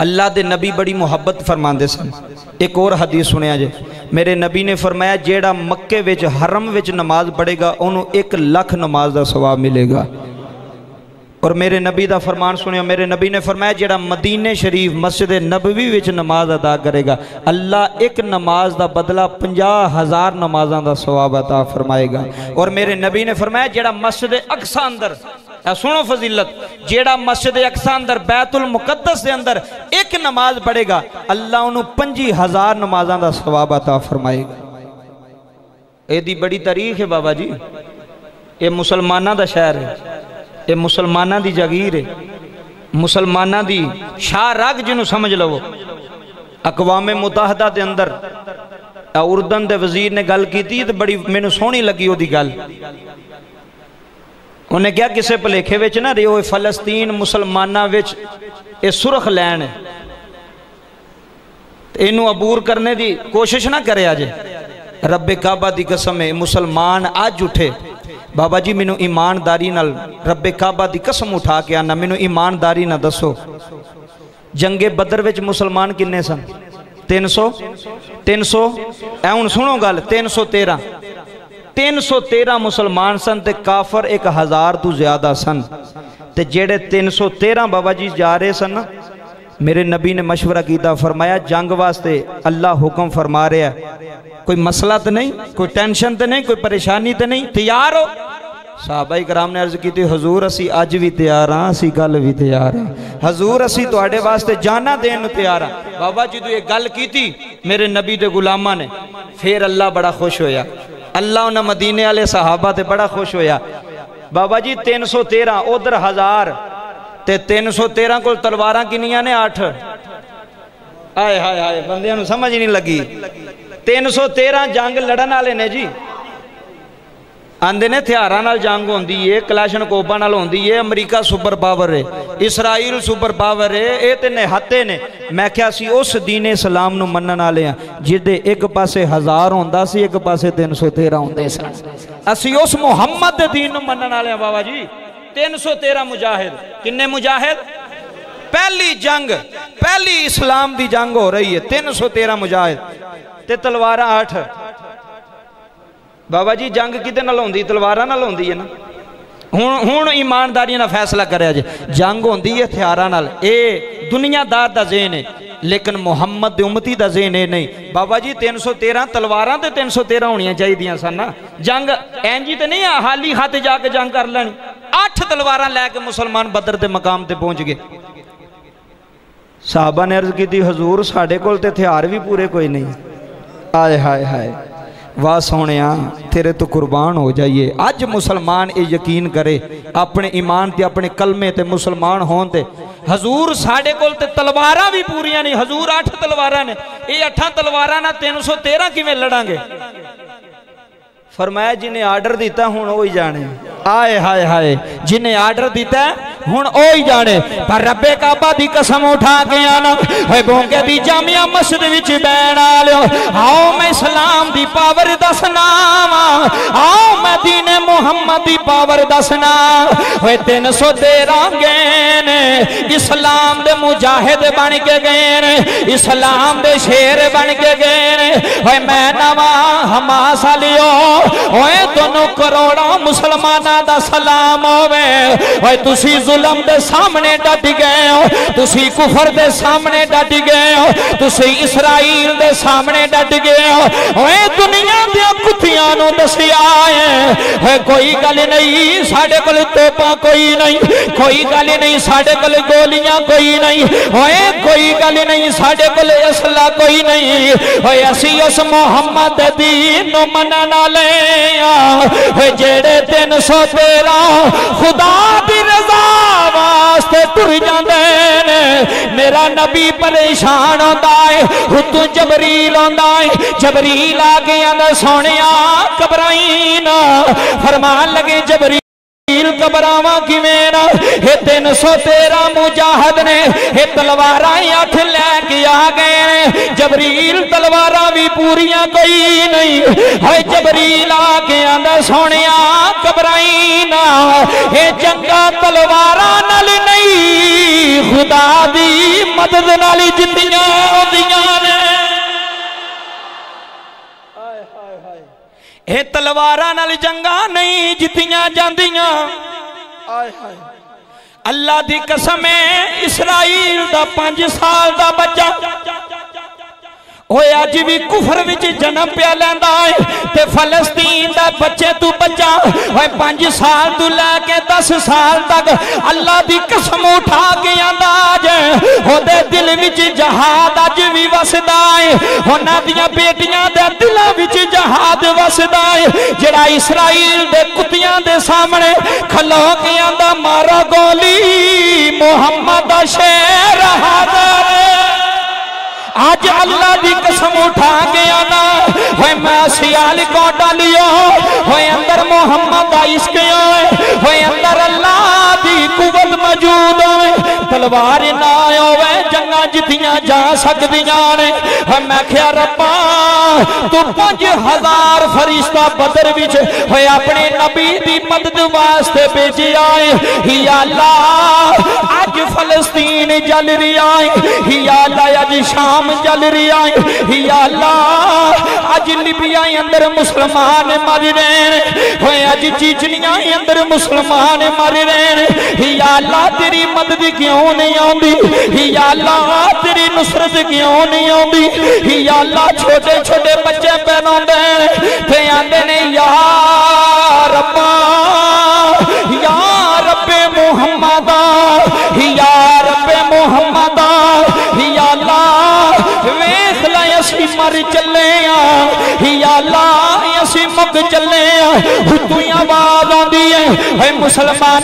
अल्लाह के नबी बड़ी मुहब्बत फरमाते सन। एक और हदीस सुनिया जे। मेरे नबी ने फरमाया, जेड़ा मक्के विच, हरम विच नमाज़ पढ़ेगा उन्होंने एक लख नमाज़ का सवाब मिलेगा। और मेरे नबी का फरमान सुनियो मेरे नबी ने फरमाया, जेड़ा मदीने शरीफ, मस्जिद नबवी विच नमाज़ अदा करेगा, अल्लाह एक नमाज़ का बदला पंजाह हज़ार नमाजा का सवाब अदा फरमाएगा। और मेरे नबी ने फरमाया, जेड़ा मस्जिद अक्सा अंदर सुनो फजीलत, जेड़ा मस्जिद अक्सा अंदर, बैतुल मुकदस के अंदर एक नमाज़ पढ़ेगा, अल्लाह उन्होंने पंजी हज़ार नमाजा का सवाब आता फरमाएगा। यदी बड़ी तारीख है बाबा जी। ये मुसलमाना का शहर है। ये मुसलमाना की जागीर है। मुसलमाना की शाह रग जिन्हों समझ लवो। अकवाम मुताहदा के अंदर उर्दन के वज़ीर ने गल की तो बड़ी, मैनू सोहनी लगी वो गल। उन्हें क्या किसी भुलेखे ना रियो फलस्तीन मुसलमाना सुरख लैन इनू अबूर करने की कोशिश ना करे अजे। रबे काबा की कसम है, मुसलमान अज उठे। बाबा जी, मैनू ईमानदारी रबे काबा की कसम उठा के आना। मैनू ईमानदारी ना दसो। जंगे बदर मुसलमान किन्ने सन? तीन सौ? तीन सौ? ए हूँ सुनो गल, तीन सौ तेरह तीन सौ तेरह मुसलमान सन ते काफर एक हज़ार तू ज़्यादा सन। ते जेड़े तीन सौ तेरह बाबा जी जा रहे ना, मेरे नबी ने मशवरा किया फरमाया, जंग वास्ते अल्लाह हुक्म फरमा रहा है। कोई मसला तो नहीं, कोई टेंशन तो नहीं, कोई परेशानी तो नहीं, तैयार हो। साहबा कराम ने अर्ज़ की हजूर, असी अज भी तैयार हाँ असी कल भी तैयार हाँ। हजूर, असी थोड़े वास्ते जाना देन तैयार हाँ। बाबा जी तू ये गल की मेरे नबी के गुलामा ने, फिर अल्लाह बड़ा खुश होया। अल्लाह उन्हें मदीने वाले सहाबा से बड़ा खुश होया। बाबा जी, तीन सौ तेरह, उधर हज़ार तीन सौ तेरह को तलवार किनिया ने? अठ आए हाय हाय बंद समझ नहीं लगी। तीन सौ तेरह जंग लड़न वाले ने जी। आंदे ने हथियार जंग होंगी है कलैशन कोबा होंगी है, अमरीका सुपर पावर है, इसराइल सुपर पावर है, ये तो निहत्ते ने। मैं क्या उस दीन इस्लाम मन वाले हाँ जिदे एक पासे हज़ार सी, एक पासे तीन सौ तेरह सन। असी उस मुहम्मद दीन मन वाले हाँ बाबा जी। तीन सौ तेरह मुजाहिद। किन्ने मुजाहिद? पहली जंग, पहली इस्लाम की जंग हो रही है, तीन सौ तेरह मुजाहिद। तलवार अठ बाबा जी, जंग कि तलवार होंगी है ना? हूँ हूँ ईमानदारी फैसला करे जंग होंगी है हथियार दुनियादार का जेन है, लेकिन मुहम्मद उमती का जेन है नहीं। बाबा जी, तीन सौ तेरह तलवार तो तीन सौ तेरह होनी चाहिए सन ना। जंग एंजी तो नहीं हाली हथ जाके जंग कर लेनी। अठ तलवार लैके मुसलमान बदर के मकाम से पहुँच गए। साहबा ने अर्ज़ की हजूर, साढ़े को हथियार भी पूरे कोई नहीं। आए हाय हाय। वाह सोने तेरे तो कुर्बान हो जाइए अज मुसलमान ये यकीन करे अपने ईमान ते अपने कलमे ते मुसलमान होन ते हजूर साढ़े को तलवार भी पूरिया नहीं हजूर अठ तलवार ने ये अठा तलवार ना तीन सौ तेरह किमें लड़ा फरमाया जिन्हें आर्डर दिता हूँ वही जाने आए, हाय हाय। जिन्हें आर्डर दिता हूँ ओ ही जाने। पर रबे काबा की कसम उठा के आना। बोंगे जामिया मस्जिद विच बैन आ लियो आओ, मैं इस्लाम की पावर दसना आओ, मैं दीने मुहम्मद दी पावर दसना। होए, तीन सौ तेरह गए ने इस्लाम दे मुजाहिद बन के गए ने इस्लाम दे शेर बन के गए ने मैं नवा हमास लियो होए, दोनों करोड़ों मुसलमाना सलाम सामने डट गए हो कुफर सामने डट गए हो सामने डट गए हो। दुनिया दसिया है। कोई गल नहीं तोपा कोई नहीं, कोई गल नहीं साडे गोलियाँ कोई नहीं। कोई गल नहीं साडे कोई नहीं। ओए, असी उस मुहम्मद दीन मना ना ले जेड़े 300 पेरा खुदा भी रजा वास्ते तुर जाते मेरा नबी परेशान होता है उतू जबरील आता है जबरील आ गया सोने घबराई ना फरमान लगे जबरी जबरील घबरावा ये तीन सौ तेरह मुजाहद ने ये तलवार हथ लैके आ गए जबरील तलवार भी पूरिया कोई नहीं। है जबरील आके आंदा सोने घबराई ना। ये चंगा तलवार नाल नहीं, खुदा दी मदद नाली जिंदियाँ ने। ਇਹ ਤਲਵਾਰਾਂ ਨਾਲ ਜੰਗਾਂ ਨਹੀਂ ਜਿੱਤੀਆਂ ਜਾਂਦੀਆਂ ਆਏ ਹਾਏ ਅੱਲਾ ਦੀ ਕਸਮ ਹੈ ਇਸਰਾਈਲ ਦਾ 5 ਸਾਲ ਦਾ ਬੱਚਾ अज भी कुफर जन्म पिया बच्चे तू साल तू साल तक अल्लाह कसम उठा के ओदे दिल जहाद अज भी वसदा है ओना दियाँ के जहाद वसदा है सामने खलो के आंदा मारा गोली मोहम्मद शेर हादर आज अल्लाह की कसम उठा गया ना हो मैं सियाल को डालियो हो अंदर मोहम्मद का इश्क हो अंदर तलवार ना होवे, जंगा जितियाँ जा सकदियाँ ने। मैं क्या रब्बा, तू पाँच हज़ार फरिश्ता बदर विच होए अपने नबी दी मदद वास्ते भेजी आए। ही अल्लाह फलस्तीन जल रही आए ही अल्लाह शाम जल रही है। अल्लाह अज लिबिया अंदर मुसलमान मर रहे हैं। अज चीचनिया अंदर मुसलमान मर रहे हैं। अल्लाह तेरी मदद क्यों नहीं आती अल्लाह तेरी नुसरत क्यों नहीं आती अल्लाह छोटे छोटे बच्चे पहना आते ने यार यार रब्बे मुहम्मदा यार रब्बे मुहम्मदा वेख ला मर चले असी मुक चले आवाज़ आती है मुसलमान,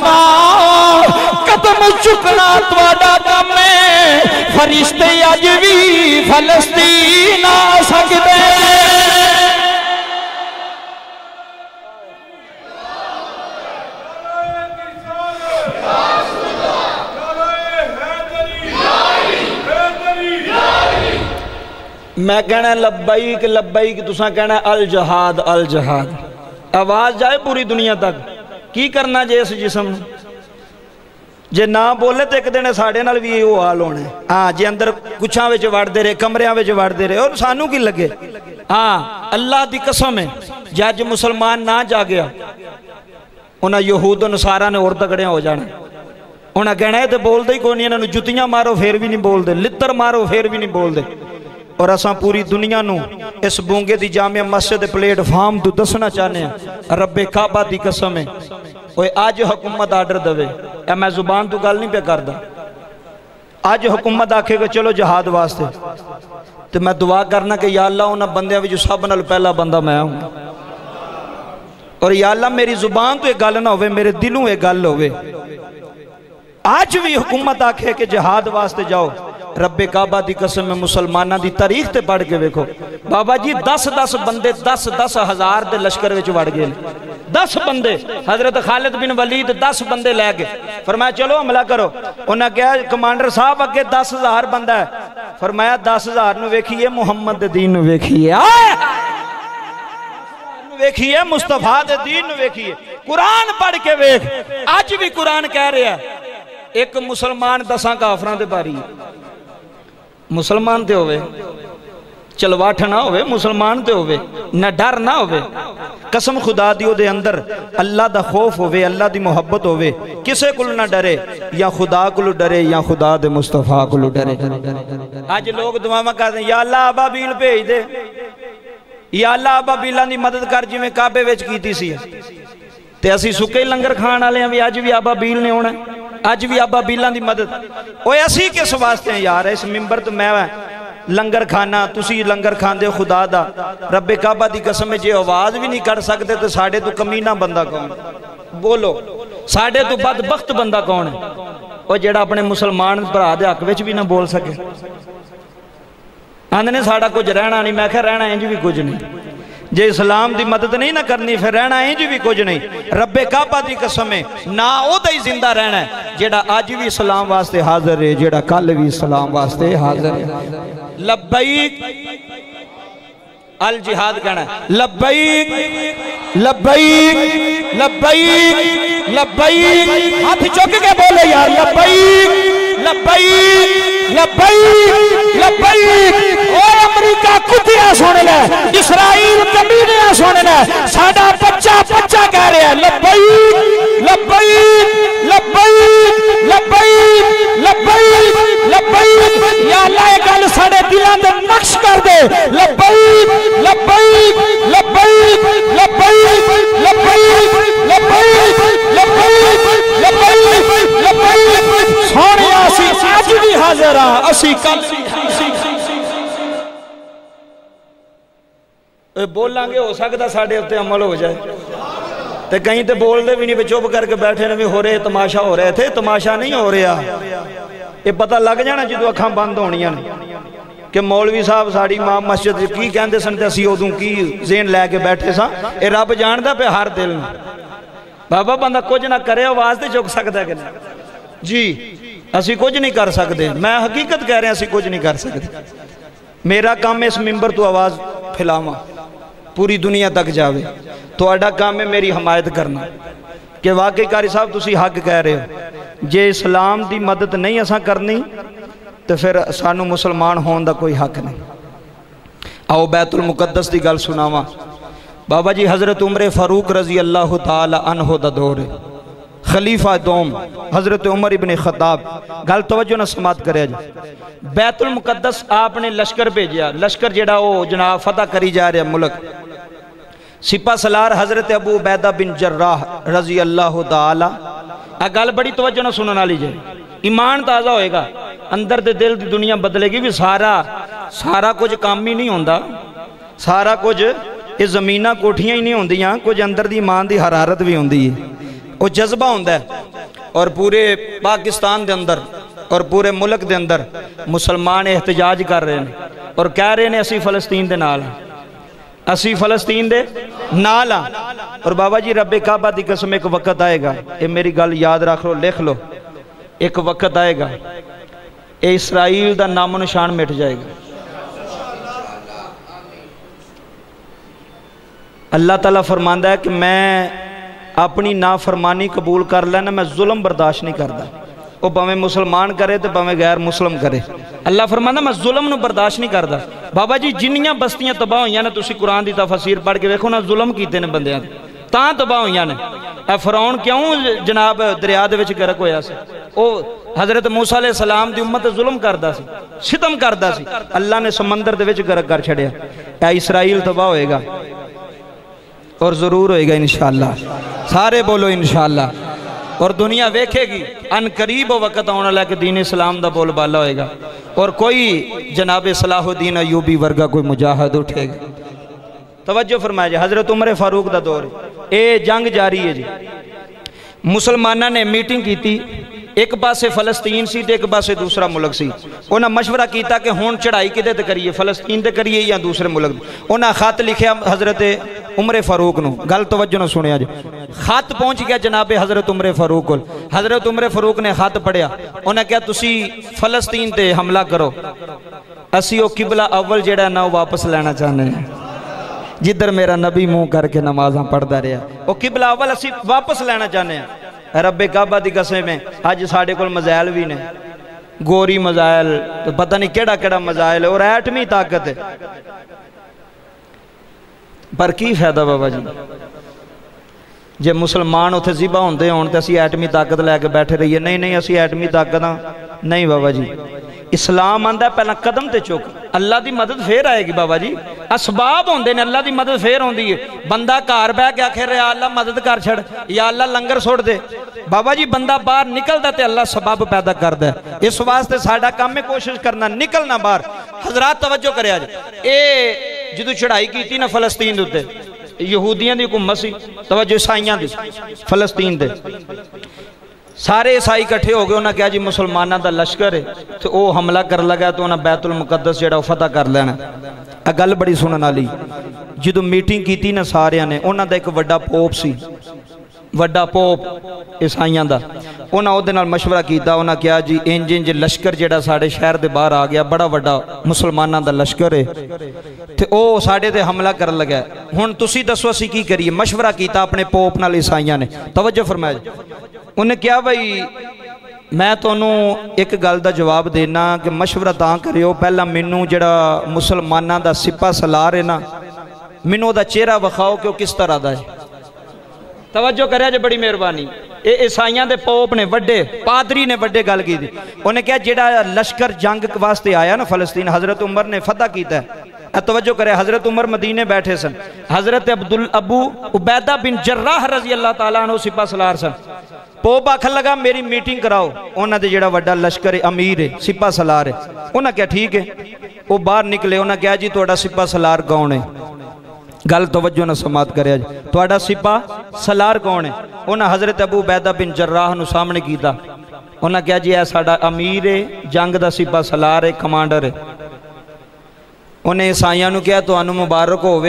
कदम चुकना थोड़ा कम है। फरिश्ते अज भी फलस्तीन आ सकते मैं कहना लबई लब्बईक लब्बईक तुसा कहना अल जहाद अल जहाद आवाज़ जाए पूरी दुनिया तक। की करना जे इस जिसम जे ना बोले तो एक दिन साढ़े ना भी वो हाल होना हाँ। जे अंदर कुछा वड़ते रहे कमर वड़ते रहे और सानू की लगे? हाँ अल्लाह की कसम है, जे अज मुसलमान ना जा गया उन्हें यहूद, नसारा ने और तगड़िया हो जाने। उन्हें कहना है तो बोलते ही कौन नहीं इन्होंने जुतियाँ मारो, फिर भी नहीं बोलते लित्र मारो, फिर भी नहीं बोलते और असा पूरी दुनिया को इस बोंगे की जामिया मस्जिद प्लेटफॉर्म तू दसना चाहते हैं रबे काबा की कसम है ओए अज हुकूमत आर्डर दे मैं ज़ुबान तू गल नहीं पे करता अज हुकूमत आखेगा चलो जहाद वास्ते। तो मैं दुआ करना कि याला उन्होंने बंद सब न पहला बंदा मैं हूँ और याला मेरी ज़ुबान तो यह गल ना हो मेरे दिलों यह गल हो आज भी हुकूमत आखे कि जहाद वास्ते जाओ। रबे काबा की कसम में मुसलमानों की तारीख से पढ़ के वेखो। बाबा जी, दस दस बंदे, दस दस हज़ार के लश्कर वड़ गए दस बंदे, हज़रत खालिद बिन वलीद दस बंदे लै गए। फरमाया, चलो हमला करो। उन्हें कहा कमांडर साहब अगे दस हज़ार बंदा है। फरमाया, दस हज़ार वेखीए, मुहम्मद दीन वेखीए। वेखिए, मुस्तफ़ा के दीन वेखिए। कुरान पढ़ के वेख। अज भी कुरान कह रहा है, एक मुसलमान दसा काफर बारी। मुसलमान तो हो चलवाठ ना हो मुसलमान तो हो ना डर ना हो कसम खुदा दी अंदर, अल्लाह का खौफ हो अल्लाह की मोहब्बत हो किसी को ना डरे, या खुदा को डरे, या खुदा दे मुस्तफ़ा को डरे। अज लोग दुआव कर दे या अल्लाह अबाबील भेज दे। या अल्लाह अबाबीला की मदद कर जिमें काबे की असी सुके लंगर खाने वाले भी अज भी आबा बील ने होना अज भी आबा बीलों की मदद। वो असी किस वास्ते यार? इस मिम्बर तो मैं लंगर खाना तुम लंगर खाते खुदा दा। रबे काबा की कसम जो आवाज़ भी नहीं कर सकते तो साढ़े तो कमीना बंदा कौन बोलो, साढ़े तो बद बख्त बंदा कौन है? और जोड़ा अपने मुसलमान भरा के हक में भी ना बोल सके। आंधने साड़ा कुछ रहना नहीं। मैं क्या रहना इंज भी कुछ नहीं। जे इस्लाम की मदद नहीं ना करनी, फिर रहना इंज भी कुछ नहीं। रबे काबा की कसम है ना वह ही ज़िंदा रहना है जेड़ा अज भी इस्लाम वास्ते हाजिर है, जेड़ा कल भी इस्लाम वास्ते हाजिर है। लबईक अल जिहाद कहना है। लबईक लबईक लबईक लबईक हाथ चुक के बोले यार लबईक लबई लबई लबई ओ अमेरिका कुतिया सुन ले, इसराइल कमीनिया सुन ले। साडा बच्चा बच्चा कह रहा है लबई लबई लबई लबई लबई लबई या अल्लाह ये गल साडे दिलां दे नक्श कर दे। लबई लबई लबई लबई लबई ਅੱਜ ਵੀ ਹਾਜ਼ਰ ਆ ਅਸੀਂ ਕੱਲ ਵੀ ਇਹ ਬੋਲਾਂਗੇ, ਹੋ ਸਕਦਾ ਸਾਡੇ ਉੱਤੇ ਅਮਲ ਹੋ ਜਾਏ। ਤੇ ਕਈ ਤੇ ਬੋਲਦੇ ਵੀ ਨਹੀਂ ਵੀ ਚੁੱਪ ਕਰਕੇ ਬੈਠੇ ਨੇ ਵੀ ਹੋ ਰਿਹਾ, ਤਮਾਸ਼ਾ ਹੋ ਰਿਹਾ। ਇੱਥੇ ਤਮਾਸ਼ਾ ਨਹੀਂ ਹੋ ਰਿਹਾ। ਇਹ ਪਤਾ ਲੱਗ ਜਾਣਾ ਜਦੋਂ ਅੱਖਾਂ ਬੰਦ ਹੋਣੀਆਂ ਨੇ ਕਿ ਮੌਲਵੀ ਸਾਹਿਬ ਸਾਡੀ ਮਾਂ ਮਸਜਿਦ 'ਚ ਕੀ ਕਹਿੰਦੇ ਸਨ ਤੇ ਅਸੀਂ ਉਦੋਂ ਕੀ ਜ਼ੇਨ ਲੈ ਕੇ ਬੈਠੇ ਸਾਂ। ਇਹ ਰੱਬ ਜਾਣਦਾ ਪਿਆ ਹਰ ਦਿਲ ਨੂੰ। ਬਾਬਾ, ਬੰਦਾ ਕੁਝ ਨਾ ਕਰੇ, ਆਵਾਜ਼ ਤੇ ਚੁੱਕ ਸਕਦਾ ਕਿ ਨਹੀਂ? ਜੀ। ਅਸੀਂ ਕੁਝ ਨਹੀਂ ਕਰ ਸਕਦੇ ਮੈਂ ਹਕੀਕਤ ਕਹਿ ਰਿਹਾ ਅਸੀਂ ਕੁਝ ਨਹੀਂ ਕਰ ਸਕਦੇ ਮੇਰਾ ਕੰਮ ਇਸ ਮਿੰਬਰ ਤੋਂ ਆਵਾਜ਼ ਫੈਲਾਵਾਂ ਪੂਰੀ ਦੁਨੀਆ ਤੱਕ ਜਾਵੇ ਤੁਹਾਡਾ ਕੰਮ ਹੈ ਮੇਰੀ ਹਮਾਇਤ ਕਰਨਾ ਕਿ ਵਾਕਈ ਕਾਰੀ ਸਾਹਿਬ ਤੁਸੀਂ ਹੱਕ ਕਹਿ ਰਹੇ ਹੋ ਜੇ ਇਸਲਾਮ ਦੀ ਮਦਦ ਨਹੀਂ ਅਸਾਂ ਕਰਨੀ ਤੇ ਫਿਰ ਸਾਨੂੰ ਮੁਸਲਮਾਨ ਹੋਣ ਦਾ ਕੋਈ ਹੱਕ ਨਹੀਂ ਆਓ ਬੈਤੁਲ ਮੁਕੱਦਸ ਦੀ ਗੱਲ ਸੁਣਾਵਾਂ ਬਾਬਾ ਜੀ ਹਜ਼ਰਤ ਉਮਰ ਫਾਰੂਕ ਰਜ਼ੀ ਅੱਲਾਹ ਤਾਲਾ ਅਨਹੋ ਦਾ ਦੌਰ ਹੈ खलीफा दोम, हज़रत उमर इबन खताब। गल तवजो ना समाप्त कर बैतुल मुकदस आपने लश्कर भेजा लश्कर जोड़ा वो जनाब फतह करी जा रहा मुल्क। सिपा सलार हज़रत अबू बैदा बिन जर्राह रज़ी अल्लाह आ गल बड़ी तवजो ना सुनने वाली जी। ईमान ताज़ा होएगा। अंदर दे दिल की दुनिया बदलेगी भी सारा सारा कुछ काम ही नहीं होता सारा कुछ ये जमीना कोठियाँ ही नहीं होंदियाँ। कुछ अंदर की ईमान की हरारत भी होंगी है। ਉਹ ਜਜ਼ਬਾ ਹੁੰਦਾ ਹੈ ਔਰ ਪੂਰੇ ਪਾਕਿਸਤਾਨ ਦੇ ਅੰਦਰ ਔਰ ਪੂਰੇ ਮੁਲਕ ਦੇ ਅੰਦਰ ਮੁਸਲਮਾਨ ਇhtਜਾਜ ਕਰ ਰਹੇ ਨੇ ਔਰ ਕਹਿ ਰਹੇ ਨੇ ਅਸੀਂ ਫਲਸਤੀਨ ਦੇ ਨਾਲ ਹਾਂ ਅਸੀਂ ਫਲਸਤੀਨ ਦੇ ਨਾਲ ਹਾਂ ਔਰ ਬਾਬਾ ਜੀ ਰੱਬੇ ਕਾਬਾ ਦੀ ਕਸਮ ਇੱਕ ਵਕਤ ਆਏਗਾ ਇਹ ਮੇਰੀ ਗੱਲ ਯਾਦ ਰੱਖ ਲਓ ਲਿਖ ਲਓ ਇੱਕ ਵਕਤ ਆਏਗਾ ਇਹ ਇਸਰਾਈਲ ਦਾ ਨਾਮ ਨਿਸ਼ਾਨ ਮਿਟ ਜਾਏਗਾ अल्लाह ताला फरमांदा है कि मैं अपनी नाफरमानी कबूल कर लेना, मैं जुल्म बर्दाश्त नहीं करता। वह भावें मुसलमान करे तो भावें गैर मुसलम करे। अल्लाह फरमाना मैं जुल्म बर्दाश्त नहीं करता बाबा जी, जिन्निया बस्तियाँ तबाह हुई ने तुम कुरान की तफसीर पढ़ के वेखो ना, जुल्म किए ने बंद तबाह हुई ने। फरौन क्यों जनाब दरिया गर्क होया हज़रत मूसा सलाम की उम्मत जुल्म करता सी, सितम करता सी। अल्लाह ने समंदर गर्क कर छड़िया इसराइल तबाह होएगा। और ज़रूर होएगा इनशाला सारे बोलो इनशाला और दुनिया वेखेगी, अन करीब वक्त आने लैके दीन इस्लाम का बोलबाला होएगा। और कोई जनाब सलाहुद्दीन अयूबी वर्गा कोई मुजाहद उठेगा। तवज्जो फरमाया जी, हज़रत उमर फारूक का दौर। ये जंग जारी है जी। मुसलमाना ने मीटिंग की एक पास फलस्तीन से एक पास दूसरा मुल्क से। उन्हें मशवरा किया कि हूँ चढ़ाई कि करिए, फलस्तीन करिए या दूसरे मुल्क उन्हें खत लिखा हज़रत उमरे फारूक न। गल तवज्जो न सुनिया जो। खत पहुँच गया जनाबे हज़रत उमरे फारूक को हज़रत उमरे फारूक ने खत पढ़िया उन्हें कहा तुम फलस्तीन से हमला करो। असी किबला अव्वल जड़ा ना वापस लेना चाहते हैं। जिधर मेरा नबी मुँह करके नमाजा पढ़ता रहा। वो किबला अव्वल असी वापस लेना चाहते हैं। रबे काबा की कसम में अज साढ़े को मजायल भी ने। गोरी मजायल तो पता नहीं केड़ा केड़ा मजायल और एटमी ताकत है पर की फ़ायदा बाबा जी जे मुसलमान उ जिबा होंगे हो तो असं एटमी ताकत लैके बैठे रहिए नहीं नहीं असं एटमी ताकत हाँ नहीं बाबा जी इस्लाम आंदा पहला कदम ते चुक। अल्लाह की मदद फिर आएगी बाबा जी। असबाब होंगे ने, अल्लाह की मदद फिर आती है। बंदा घर बह के आखिर या अल्लाह, मदद कर छड़। या अल्लाह, लंगर सुट दे। बाबा जी, बंदा बाहर निकलता तो अल्लाह सबब पैदा करता है। इस वास्ते साडा काम है, कोशिश करना, निकलना बाहर। हजरात तवज्जो करे जो चढ़ाई की ना फलस्तीन उत्ते, यहूदियों की हुकूमत सी। तवज्जो ईसाइया की फलस्तीन के सारे ईसाई इकट्ठे हो गए उन्हें कहा जी मुसलमानों का लश्कर है तो वह हमला कर लगा तो उन्हें बैतुल मुकदस जो फतह कर लेना आ गल बड़ी सुनने वाली जो मीटिंग की ना सारे ने उन्होंने व्डा पोप ईसाइया उन्हें मशवरा किया उन्हें कहा जी इंज इंज लश्कर जोड़ा साढ़े शहर के बाहर आ गया बड़ा व्डा मुसलमानों का लश्कर है तो वह साढ़े ते हमला कर लगा हूँ तुम दसो असी की करिए मशवरा किया अपने पोप न ईसाइया ने तवज्जो फरमाया उन्हें कहा भाई मैं थोनू एक गल का जवाब देना कि मशवरा ता करो पहला मैनू जरा मुसलमाना का सिपा सलार है ना मैनू चेहरा विखाओ कि किस तरह का है तवज्जो करे बड़ी मेहरबानी। ये ईसाइया के पोप ने व्डे पादरी ने व्डे गल की उन्हें कहा जोड़ा लश्कर जंग वास्ते आया ना फलस्तीन, हज़रत उमर ने फतह किया तवज्जो करे, हज़रत उमर मदीने बैठे सन। हज़रत अब्दुल, अबू उबैदा बिन जर्राह रज़ी अल्लाह तला सिपा सलार सन। पोप आखन लगा, मेरी मीटिंग कराओ। उन्होंने जो वा लश्कर अमीर है सिपा सलार है उन्हें क्या ठीक है वो बाहर निकले, उन्हें कहा, जी थोड़ा सिपा सलार कौन है गल तवज्जो न समात कर सिपा सलार कौन है? उन्हें हज़रत अबू बैदा बिन जर्राह सामने किया उन्हें कहा जी यह अमीर है, जंग का सिपा सलार है, कमांडर है। उन्हें ईसाइया कहा तो मुबारक हो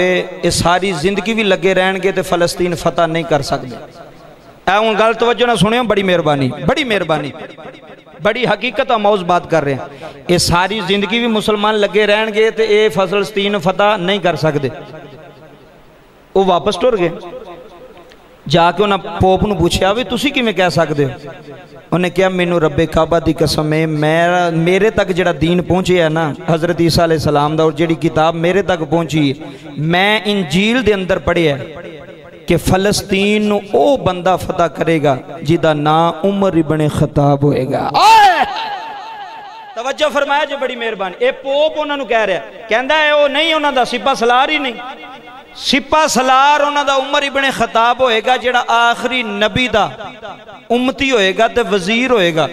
सारी ज़िंदगी भी लगे रहने तो फलस्तीन फतह नहीं कर सकते हूँ गल तवज्जो ना सुनियो बड़ी मेहरबानी बड़ी मेहरबानी। बड़ी हकीकत अमौज बात कर रहे हैं। ये सारी ज़िंदगी भी मुसलमान लगे रहने तो ये फसलस्तीन फतह नहीं कर सकते वो वापस टुर गए। जाके उन्हें पोप न पूछा भी तुम कि कह सकते हो उन्हें कहा मैनू रबे काबा की कसम है मैं मेरे तक जो दीन पहुँचे है ना हज़रत ईसा सलाम का और जी किताब मेरे तक पहुँची मैं इंजील के अंदर पढ़िया कि फलस्तीन वो बंदा फतह करेगा जिदा ना उमर इबने खताब होएगा तवज्जो फरमाया जो बड़ी मेहरबानी ये पोप उन्होंने कह रहा कहता है वो नहीं उन्होंने सिपा सलार ही नहीं सिपा सलार उन्होंने उमर इबने खताब होएगा जोड़ा आखिरी नबी का उमती होएगा तो वज़ीर होएगा